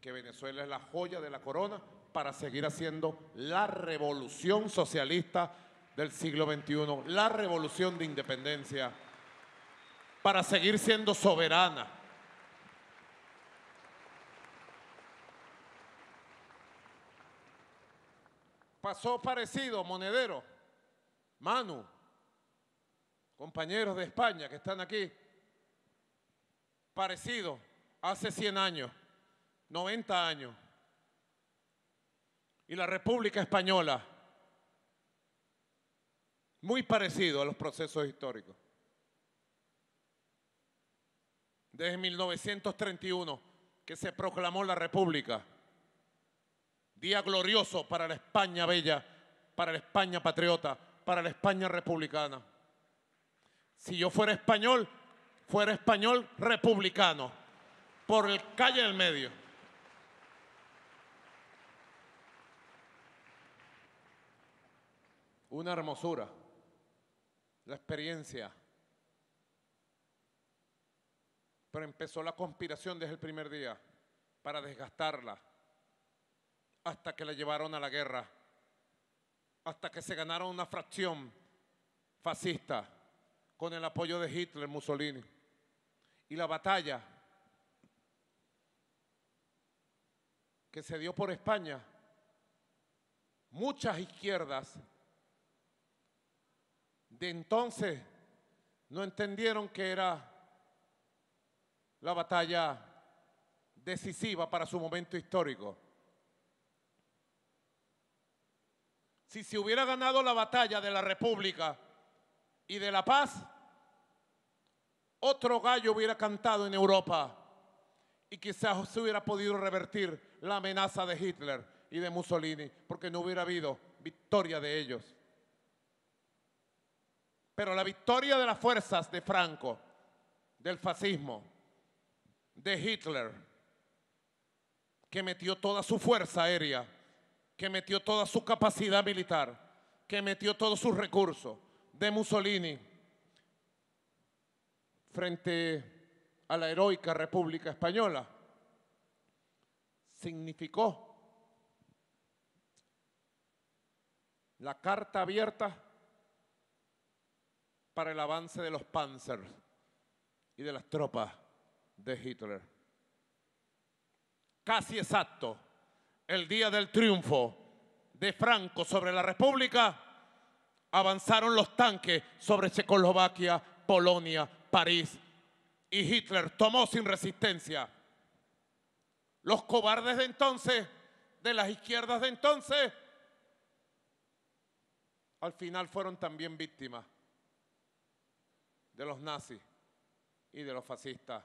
que Venezuela es la joya de la corona para seguir haciendo la revolución socialista del siglo XXI, la revolución de independencia, para seguir siendo soberana. Pasó parecido, monedero, Manu, compañeros de España que están aquí, parecido hace 100 años, 90 años. Y la República Española, muy parecido a los procesos históricos. Desde 1931 que se proclamó la República, día glorioso para la España bella, para la España patriota, para la España republicana. Si yo fuera español, fuera español republicano, por el calle del medio. Una hermosura, la experiencia. Pero empezó la conspiración desde el primer día para desgastarla hasta que la llevaron a la guerra, hasta que se ganaron una fracción fascista con el apoyo de Hitler, Mussolini. Y la batalla que se dio por España, muchas izquierdas de entonces no entendieron que era la batalla decisiva para su momento histórico. Si se hubiera ganado la batalla de la República y de la paz, otro gallo hubiera cantado en Europa y quizás se hubiera podido revertir la amenaza de Hitler y de Mussolini, porque no hubiera habido victoria de ellos. Pero la victoria de las fuerzas de Franco, del fascismo, de Hitler, que metió toda su fuerza aérea, que metió toda su capacidad militar, que metió todos sus recursos, de Mussolini, frente a la heroica República Española, significó la carta abierta para el avance de los Panzers y de las tropas de Hitler. Casi exacto, el día del triunfo de Franco sobre la República, avanzaron los tanques sobre Checoslovaquia, Polonia, París, y Hitler tomó sin resistencia. Los cobardes de entonces, de las izquierdas de entonces, al final fueron también víctimas de los nazis y de los fascistas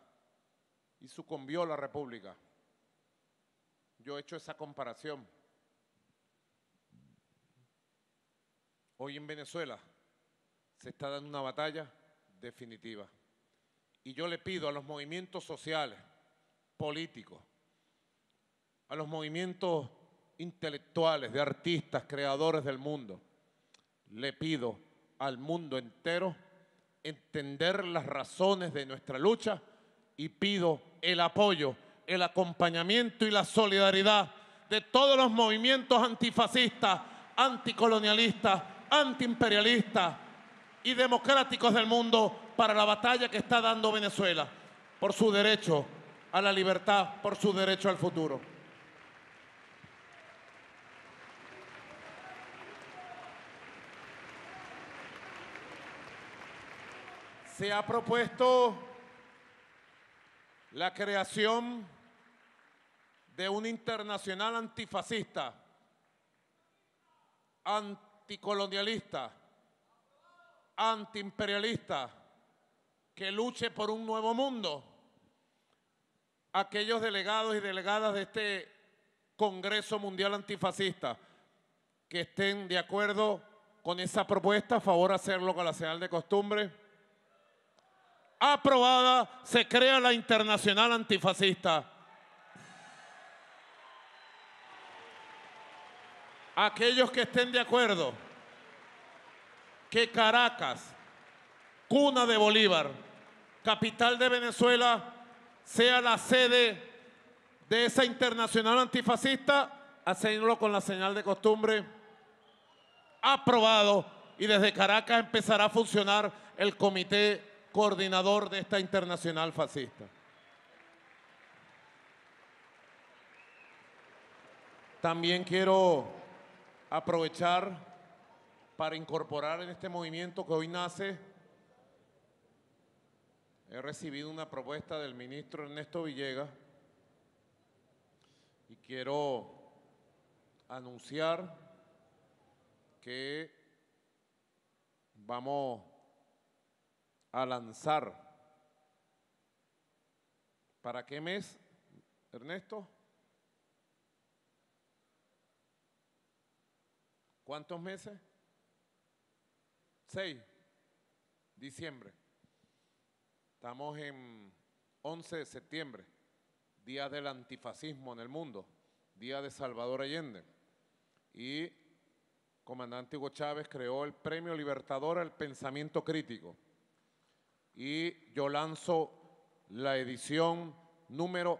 y sucumbió la República. Yo he hecho esa comparación. Hoy en Venezuela se está dando una batalla definitiva. Y yo le pido a los movimientos sociales, políticos, a los movimientos intelectuales, de artistas, creadores del mundo, le pido al mundo entero entender las razones de nuestra lucha y pido el apoyo, el acompañamiento y la solidaridad de todos los movimientos antifascistas, anticolonialistas, antiimperialistas y democráticos del mundo para la batalla que está dando Venezuela por su derecho a la libertad, por su derecho al futuro. Se ha propuesto la creación de un internacional antifascista, anticolonialista, antiimperialista, que luche por un nuevo mundo. Aquellos delegados y delegadas de este Congreso Mundial Antifascista que estén de acuerdo con esa propuesta, a favor hacerlo con la señal de costumbre. Aprobada, se crea la Internacional Antifascista. Aquellos que estén de acuerdo que Caracas, cuna de Bolívar, capital de Venezuela, sea la sede de esa internacional antifascista, haciéndolo con la señal de costumbre, aprobado y desde Caracas empezará a funcionar el comité coordinador de esta internacional fascista. También quiero aprovechar para incorporar en este movimiento que hoy nace. He recibido una propuesta del ministro Ernesto Villegas y quiero anunciar que vamos a lanzar. ¿Para qué mes, Ernesto? ¿Cuántos meses? Seis. Diciembre. Estamos en 11 de septiembre, día del antifascismo en el mundo, día de Salvador Allende. Y comandante Hugo Chávez creó el Premio Libertador al Pensamiento Crítico. Y yo lanzo la edición número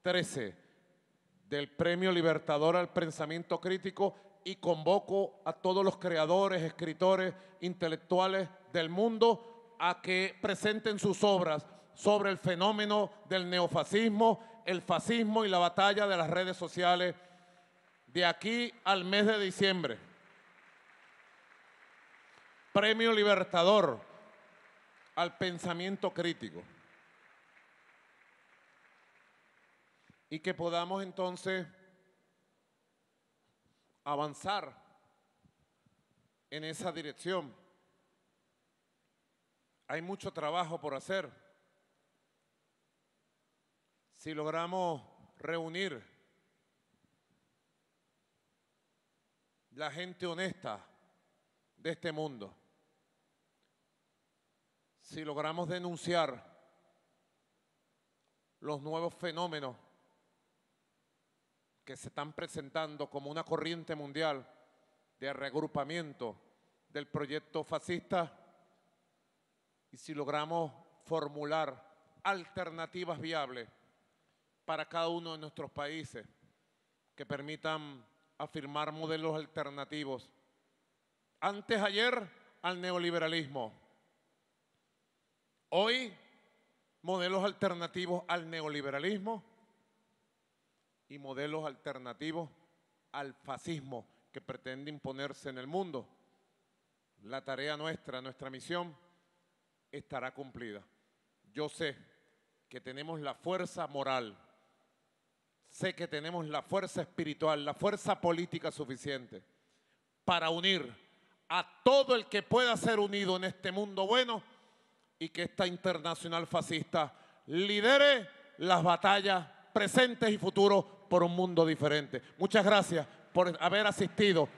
13 del Premio Libertador al Pensamiento Crítico y convoco a todos los creadores, escritores, intelectuales del mundo a que presenten sus obras sobre el fenómeno del neofascismo, el fascismo y la batalla de las redes sociales de aquí al mes de diciembre. Premio Libertador al pensamiento crítico. Y que podamos entonces avanzar en esa dirección. Hay mucho trabajo por hacer. Si logramos reunir la gente honesta de este mundo, si logramos denunciar los nuevos fenómenos que se están presentando como una corriente mundial de reagrupamiento del proyecto fascista y si logramos formular alternativas viables para cada uno de nuestros países que permitan afirmar modelos alternativos. Antes ayer al neoliberalismo. Hoy modelos alternativos al neoliberalismo y modelos alternativos al fascismo que pretende imponerse en el mundo. La tarea nuestra, nuestra misión, estará cumplida. Yo sé que tenemos la fuerza moral, sé que tenemos la fuerza espiritual, la fuerza política suficiente para unir a todo el que pueda ser unido en este mundo bueno y que esta internacional fascista lidere las batallas presentes y futuros por un mundo diferente. Muchas gracias por haber asistido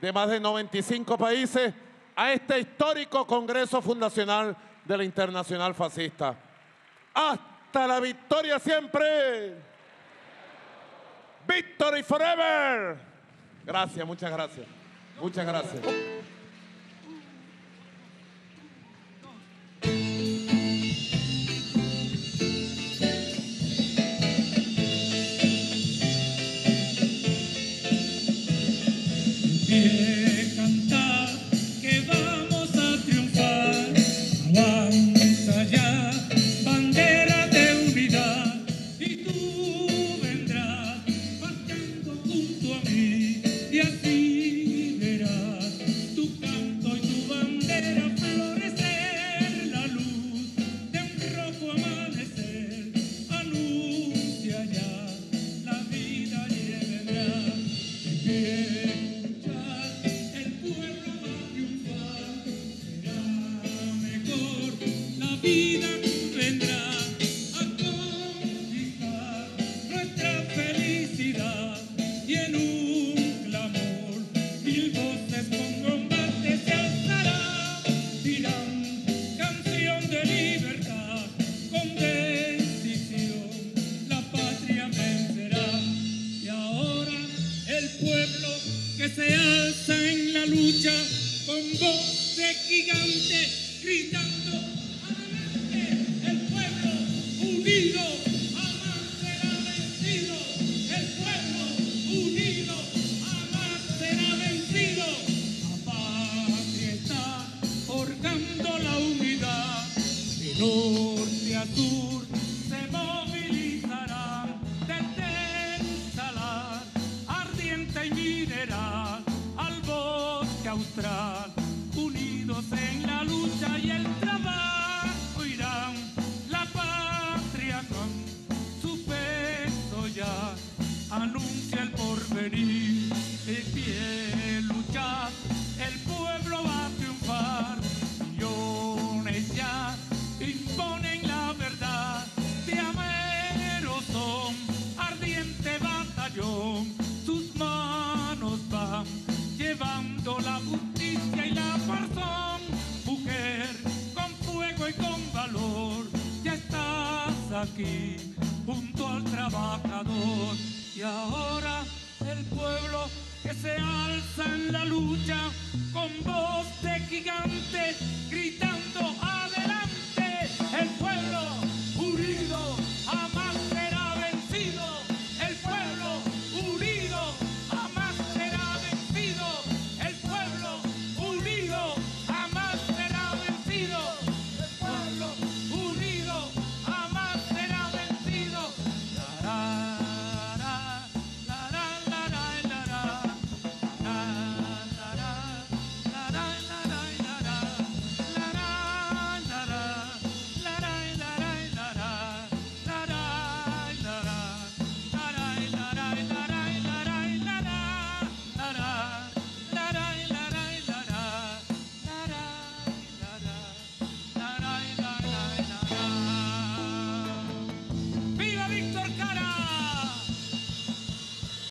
de más de 95 países a este histórico Congreso Fundacional de la Internacional Fascista. Hasta la victoria siempre. Victory forever. Gracias, muchas gracias. Muchas gracias.